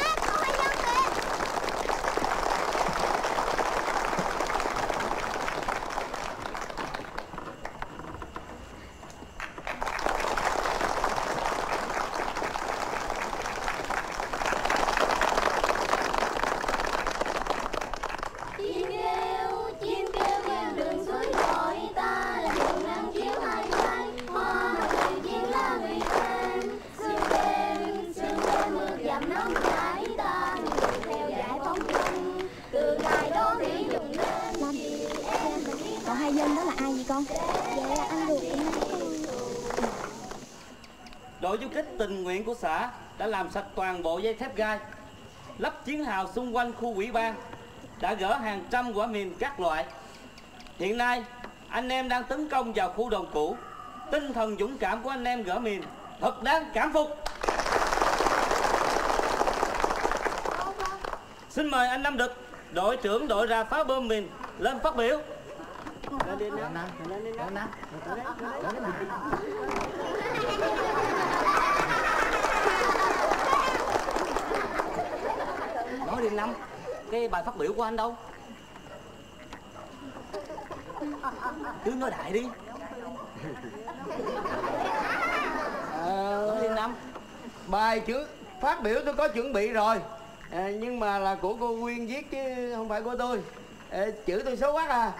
Chim kêu, chim kêu kêu đường suối gọi ta là đường nắng chiếu hai vai hoa trời chiên lá người tan sương đêm sương đêm mưa dầm nóng chảy ta người theo giải phóng chung từ ngày đó thủy dùng lên chị em mình biết Cậu hai dân đó là ai vậy con vậy là anh ruột của má con Đội du kích tình nguyện của xã đã làm sạch toàn bộ dây thép gai Lắp chiến hào xung quanh khu quỹ ban, Đã gỡ hàng trăm quả mìn các loại. Hiện nay, anh em đang tấn công vào khu đồn cũ. Tinh thần dũng cảm của anh em gỡ mìn, Thật đáng cảm phục. Xin mời anh Nam Đực, Đội trưởng đội ra phá bom mìn, Lên phát biểu. Nói Cái bài phát biểu của anh đâu? Cứ nói đại đi. Ờ, nói Năm Bài chữ phát biểu tôi có chuẩn bị rồi. À, Nhưng mà là của cô Quyên viết chứ không phải của tôi. À, Chữ tôi xấu quá à.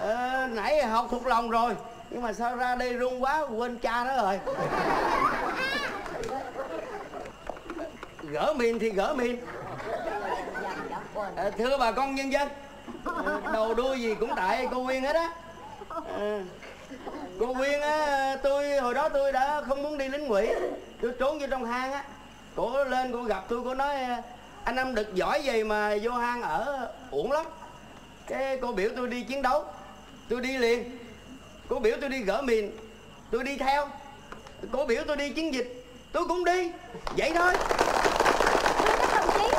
À, Nãy học thuộc lòng rồi Nhưng mà sao ra đây run quá quên cha nó rồi. Gỡ mìn thì gỡ mìn à, Thưa bà con nhân dân. Đầu đuôi gì cũng tại cô Quyên hết á. À, cô Quyên á tôi hồi đó tôi đã không muốn đi lính quỷ tôi trốn vô trong hang á. Cổ lên cô gặp tôi cô nói anh năm đực giỏi gì mà vô hang ở uổng lắm. Cái cô biểu tôi đi chiến đấu. Tôi đi liền. Cô biểu tôi đi gỡ mìn. Tôi đi theo. Cô biểu tôi đi chiến dịch. Tôi cũng đi. Vậy thôi Thưa các đồng chí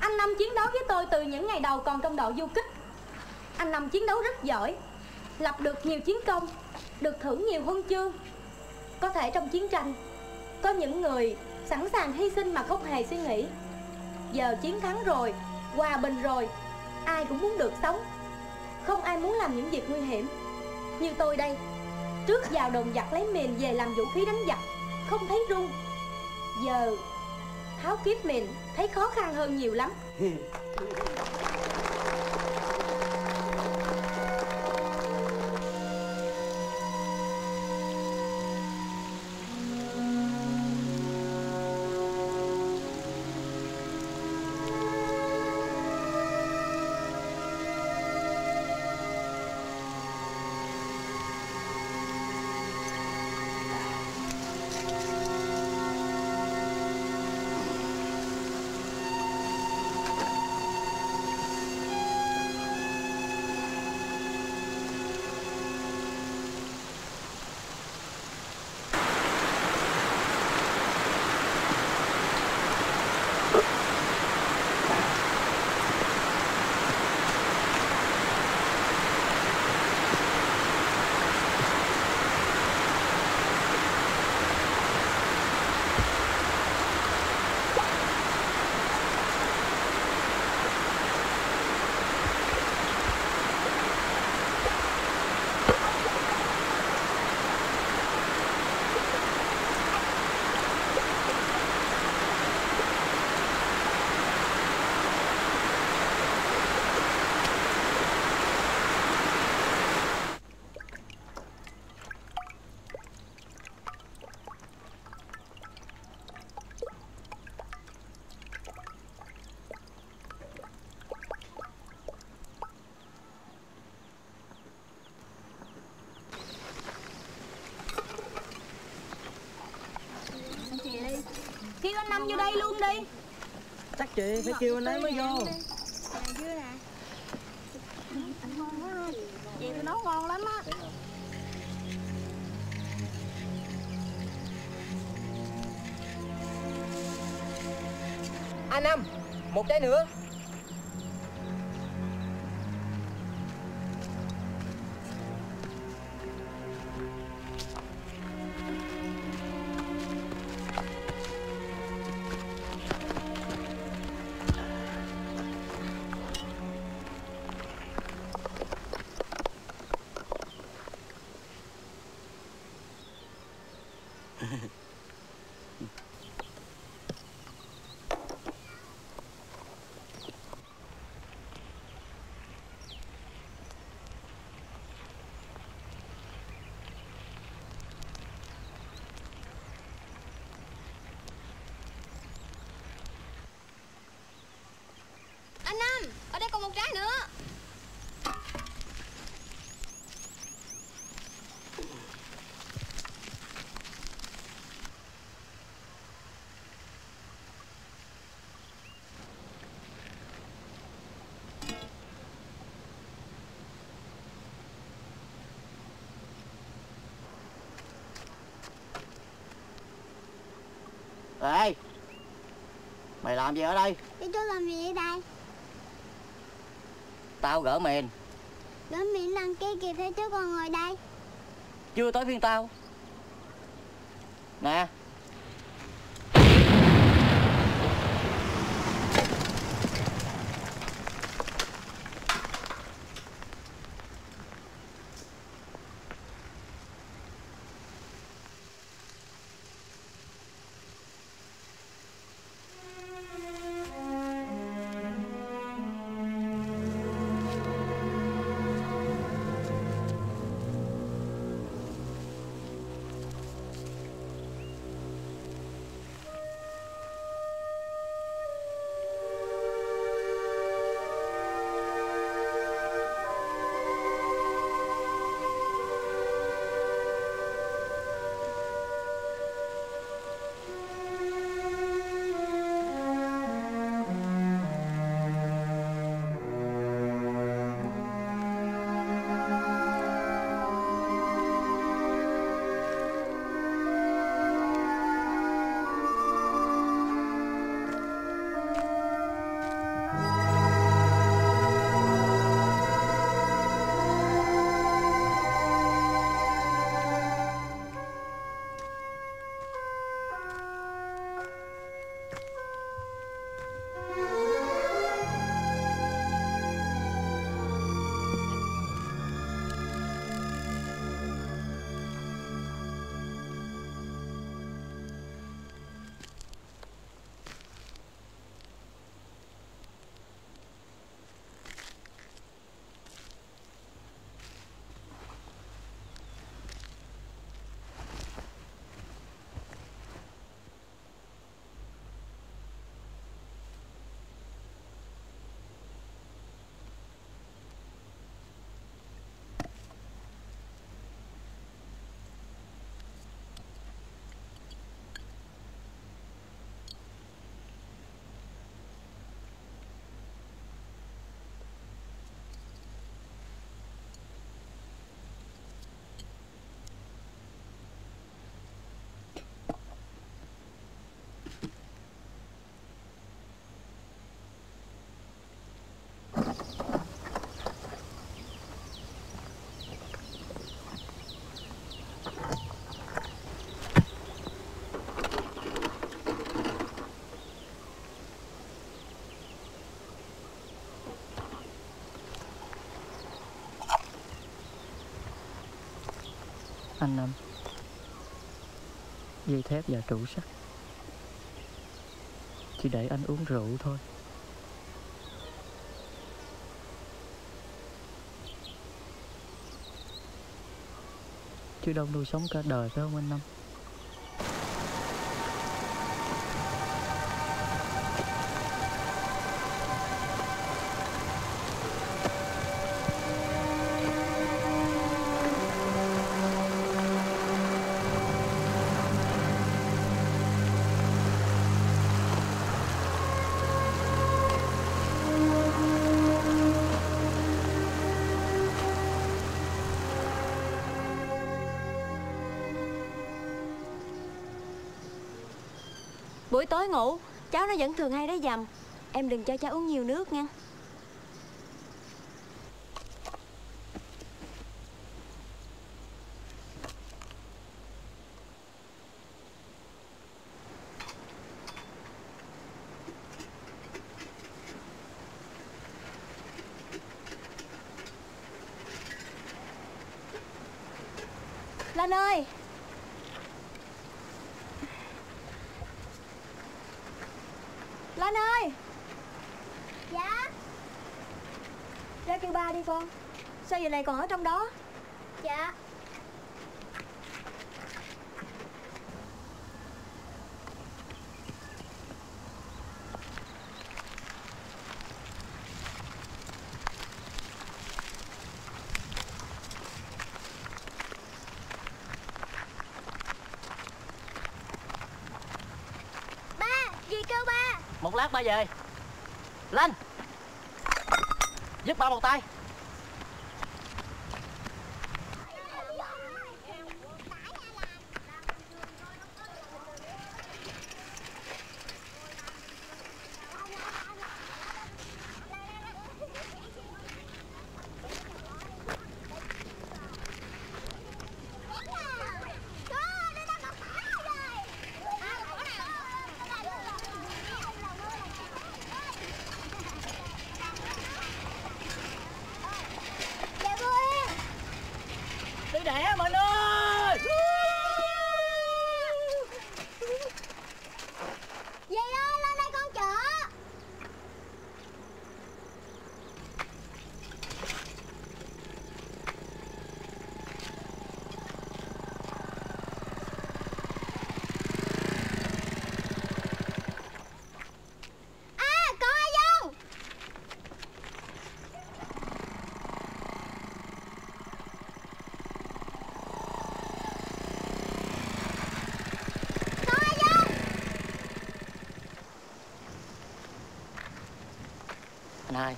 Anh Năm chiến đấu với tôi từ những ngày đầu còn trong đội du kích. Anh Năm chiến đấu rất giỏi, Lập được nhiều chiến công, Được thưởng nhiều huân chương. Có thể trong chiến tranh, Có những người sẵn sàng hy sinh mà không hề suy nghĩ. Giờ chiến thắng rồi, Hòa bình rồi, Ai cũng muốn được sống. Không ai muốn làm những việc nguy hiểm. Như tôi đây, Trước vào đồn giặc lấy mìn về làm vũ khí đánh giặc, Không thấy run Giờ tháo kiếp mìn thấy khó khăn hơn nhiều lắm. ハハハハ! Năm vô đây luôn đi. Chắc chị phải kêu anh ấy mới vô. Chị tôi nấu ngon lắm á. Anh Năm Một trái nữa làm gì ở đây? Thế chú làm gì ở đây? Tao gỡ mền. Gỡ miệng đằng kia kìa thế chú còn ngồi đây. Chưa tới phiên tao. Nè anh Năm Dây thép và trụ sắt. Chỉ để anh uống rượu thôi. Chứ đâu nuôi sống cả đời phải không anh Năm nó vẫn thường hay đá dầm. Em đừng cho cháu uống nhiều nước nha Lan ơi Lan ơi Dạ Ra kêu ba đi con Sao giờ này còn ở trong đó. Dạ. Ba, gì kêu ba. Một lát ba về. Lên. Giúp ba một tay Dạ cô Yên Đi đẻ mình ơi Dì ơi lên đây con chở À con ai dân Con ai dân Anh hai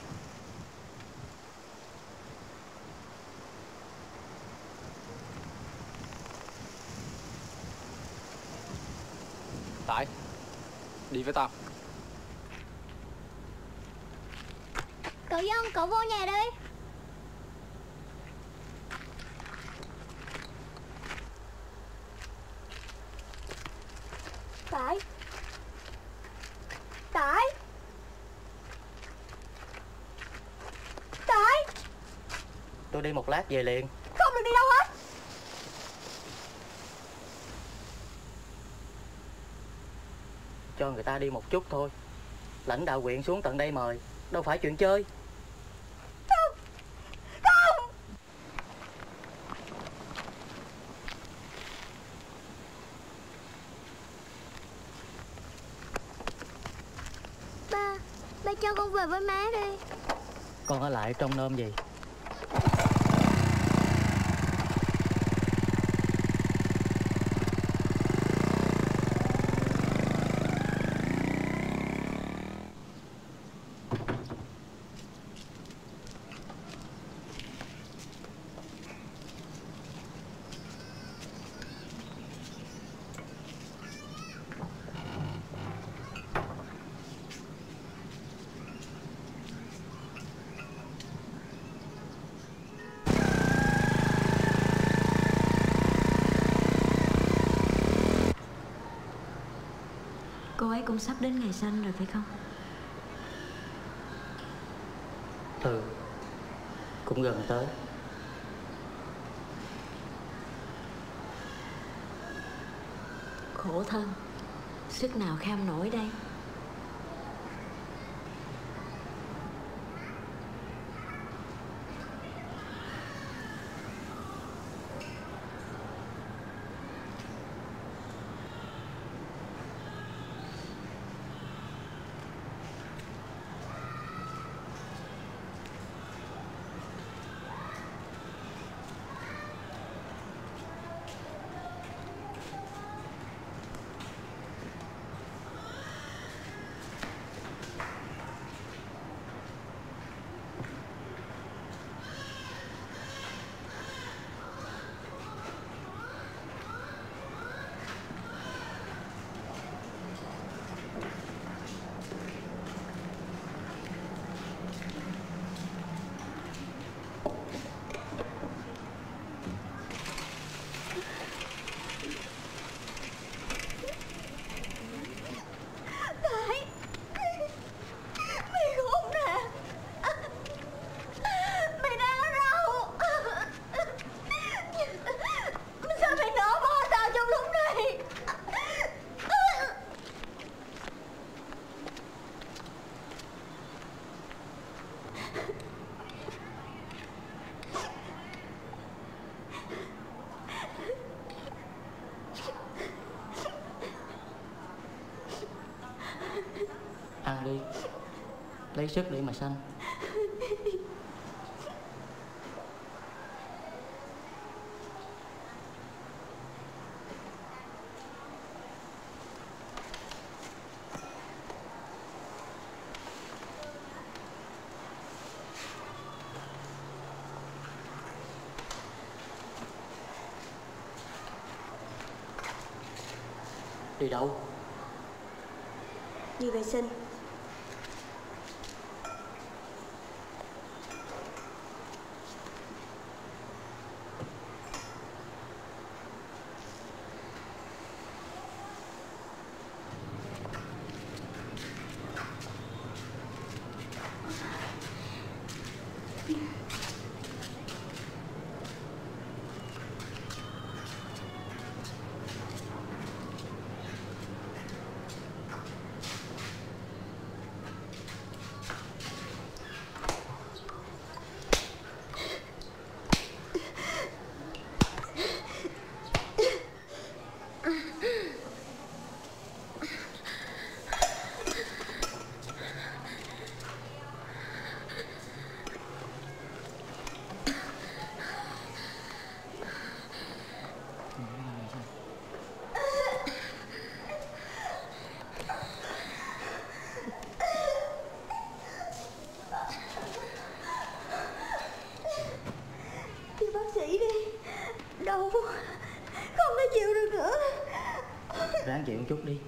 Tại Đi với tao. Cậu dân cậu vô nhà đi. Tại. Tại. Tại. Tôi đi một lát về liền. Không được đi đâu hết Cho người ta đi một chút thôi. Lãnh đạo huyện xuống tận đây mời Đâu phải chuyện chơi. Ba, ba cho con về với má đi. Con ở lại trong nôm gì sắp đến ngày sanh rồi phải không? Ừ Cũng gần tới. Khổ thân Sức nào kham nổi đây? lấy sức để mà sanh. Đi đâu? Đi vệ sinh. chút đi.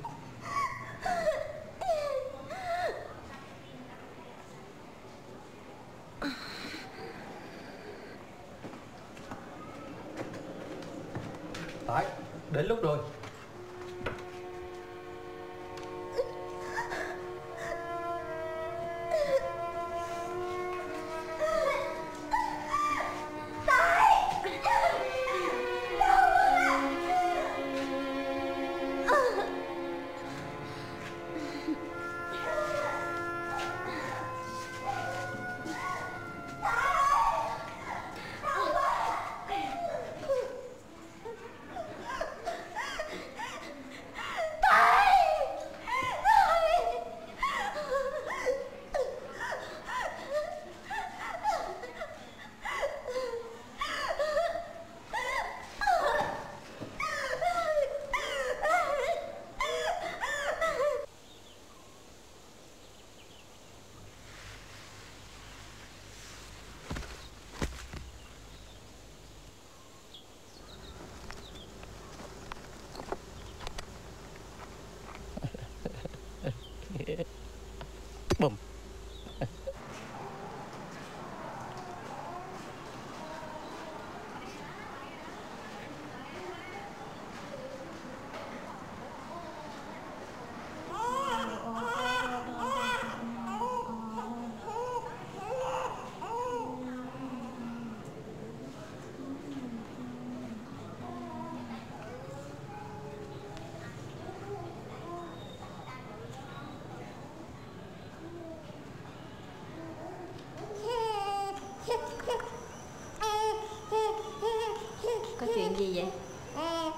chuyện gì vậy? Ừ.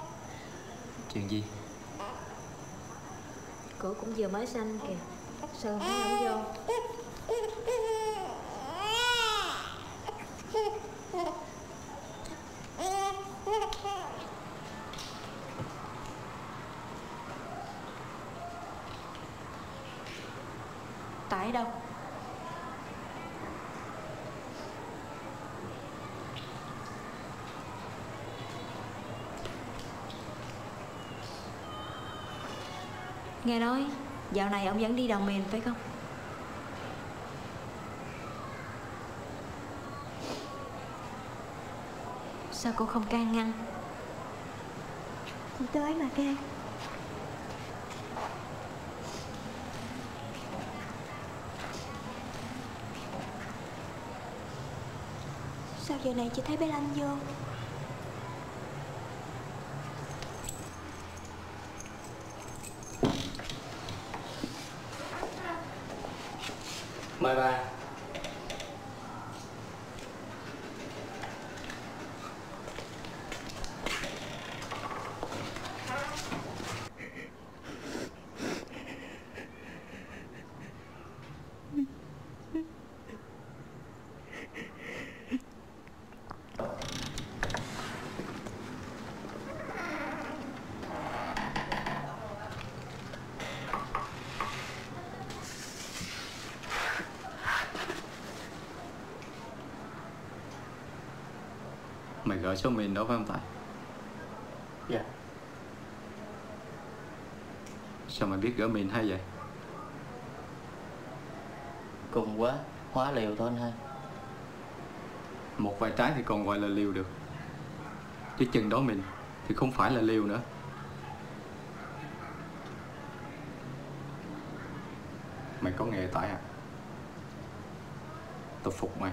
Chuyện gì? Cửa cũng vừa mới xanh kìa Sao không vô? Ừ. dạo này ông vẫn đi đầu miền phải không? Sao cô không can ngăn? Chị tới mà can Sao giờ này chị thấy bé Lanh vô mời bà Mày gửi số mình đó phải không Tài? dạ Sao mày biết gỡ mình hay vậy? cùng quá hóa liều thôi anh hai Một vài trái thì còn gọi là liều được Chứ chừng đó mình thì không phải là liều nữa Mày có nghề tại à? Tao phục mày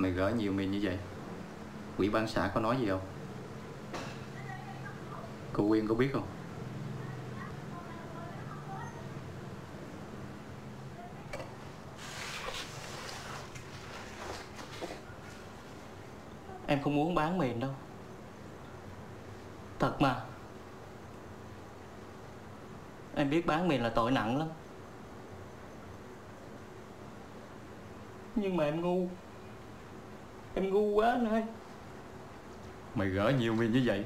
Mày gỡ nhiều mình như vậy? Quỹ ban xã có nói gì không? Cô Quyên có biết không? em không muốn bán mìn đâu. Thật mà. Em biết bán mìn là tội nặng lắm. Nhưng mà em ngu em ngu quá anh ơi. Mày gỡ nhiều mình như vậy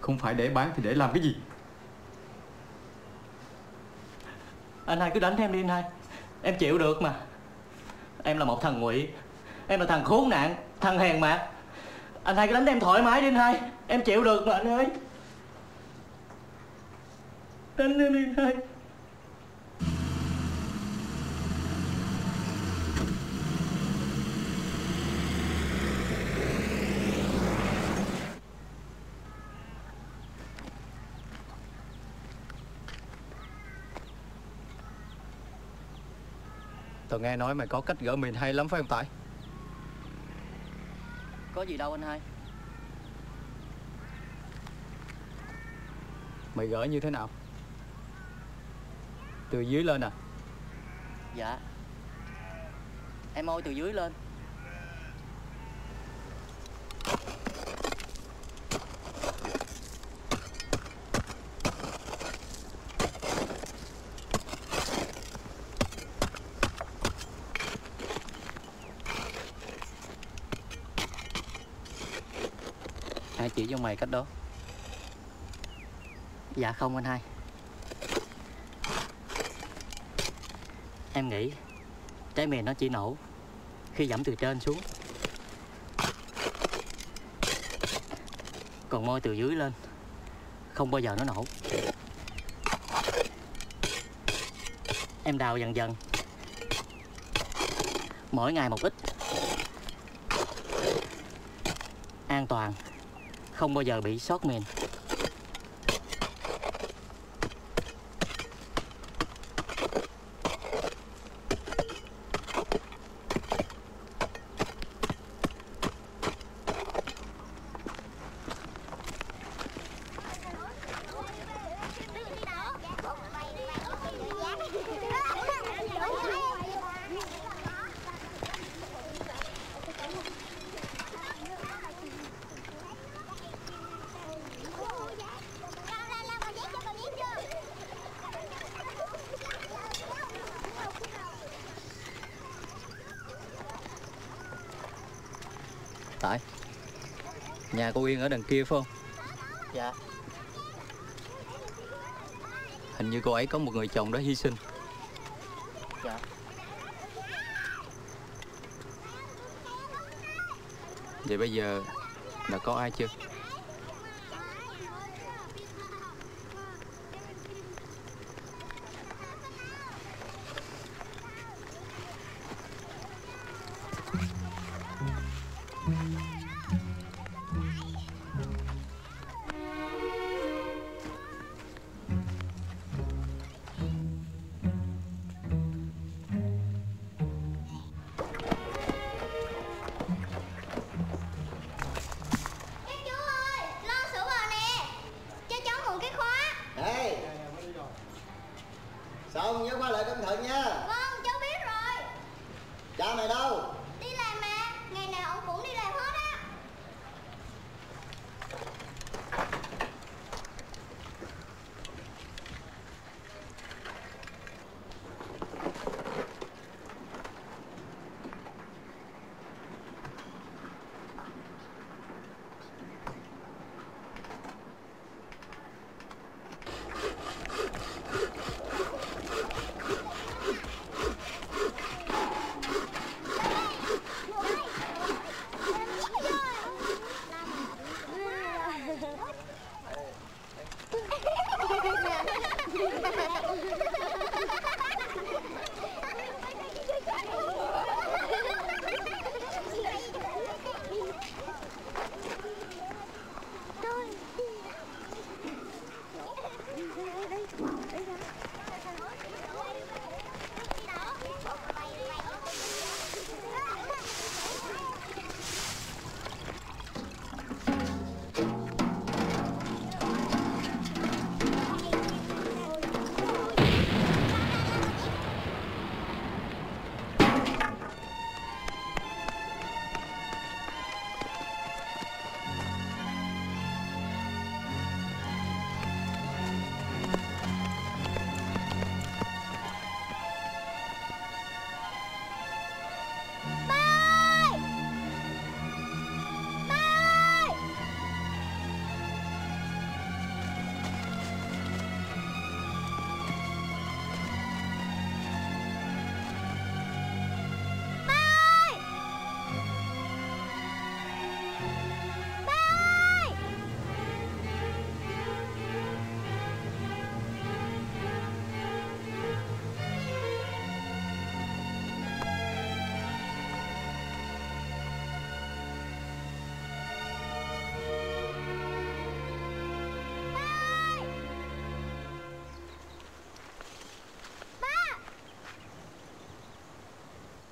Không phải để bán thì để làm cái gì? Anh hai cứ đánh em đi anh hai. Em chịu được mà. Em là một thằng ngụy em là thằng khốn nạn thằng hèn mạt. Anh hai cứ đánh em thoải mái đi anh hai. Em chịu được mà anh ơi. Đánh em đi anh hai nghe nói mày có cách gỡ mình hay lắm phải không Tài? Có gì đâu anh hai. Mày gỡ như thế nào? Từ dưới lên à? Dạ. Em môi từ dưới lên hai chỉ cho mày cách đó. Dạ không anh hai. Em nghĩ trái mìn nó chỉ nổ khi giảm từ trên xuống. Còn môi từ dưới lên, không bao giờ nó nổ. Em đào dần dần. Mỗi ngày một ít. An toàn không bao giờ bị sót mìn. Nhà cô Yên ở đằng kia phải không? Dạ. Hình như cô ấy có một người chồng đã hy sinh. Dạ. Vậy bây giờ Đã có ai chưa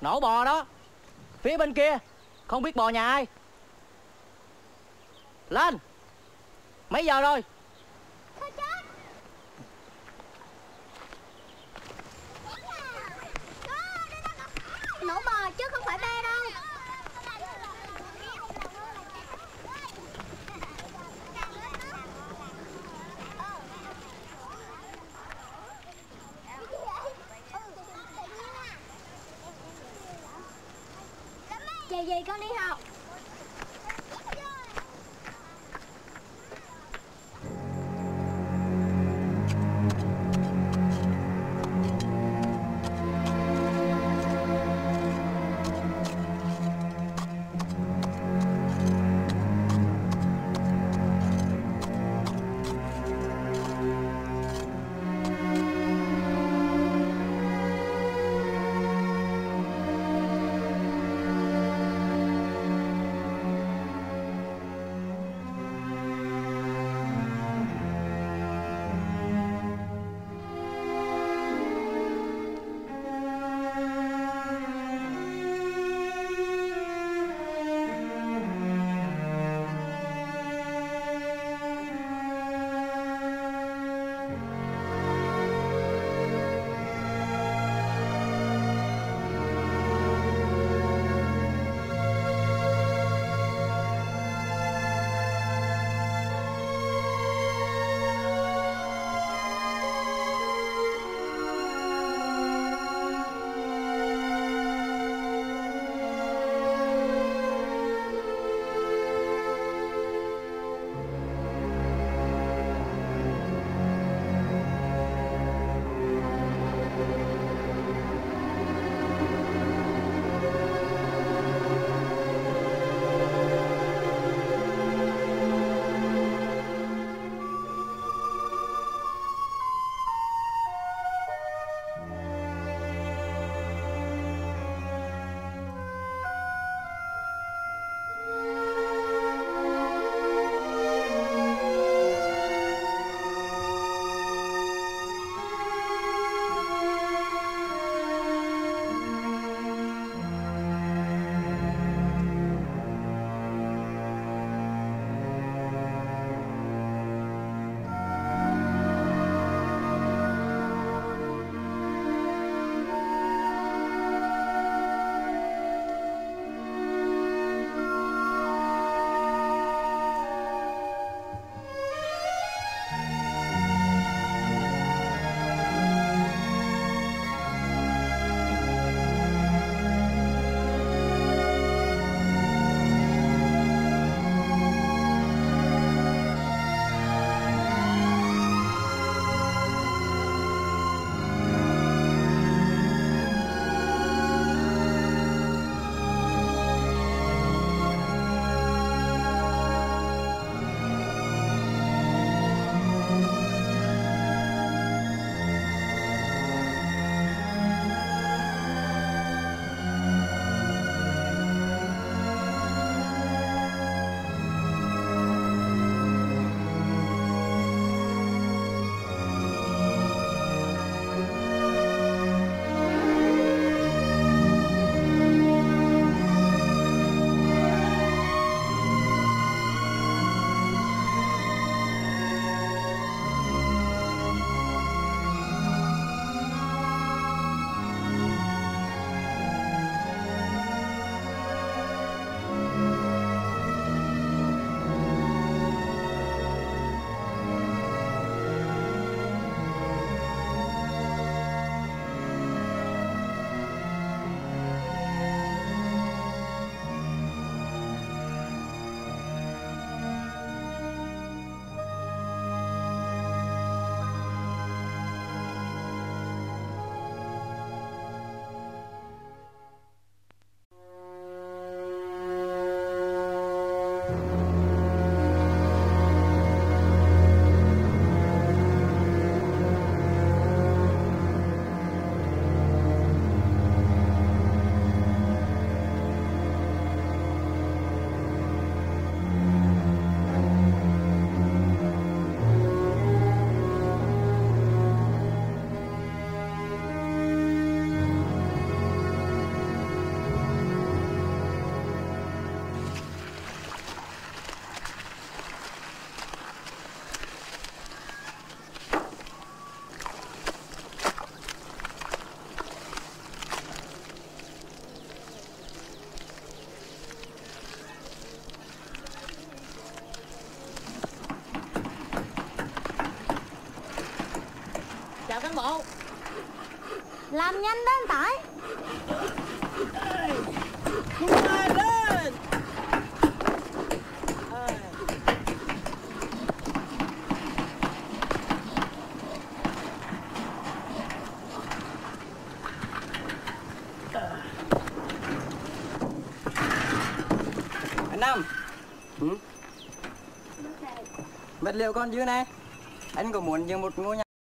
Nổ bò đó. Phía bên kia, Không biết bò nhà ai. Lên. Mấy giờ rồi? Cán bộ. Làm nhanh đó anh Tải. Lên Anh Năm Vật ừ. liệu còn dư này. Anh có muốn dựng một ngôi nhà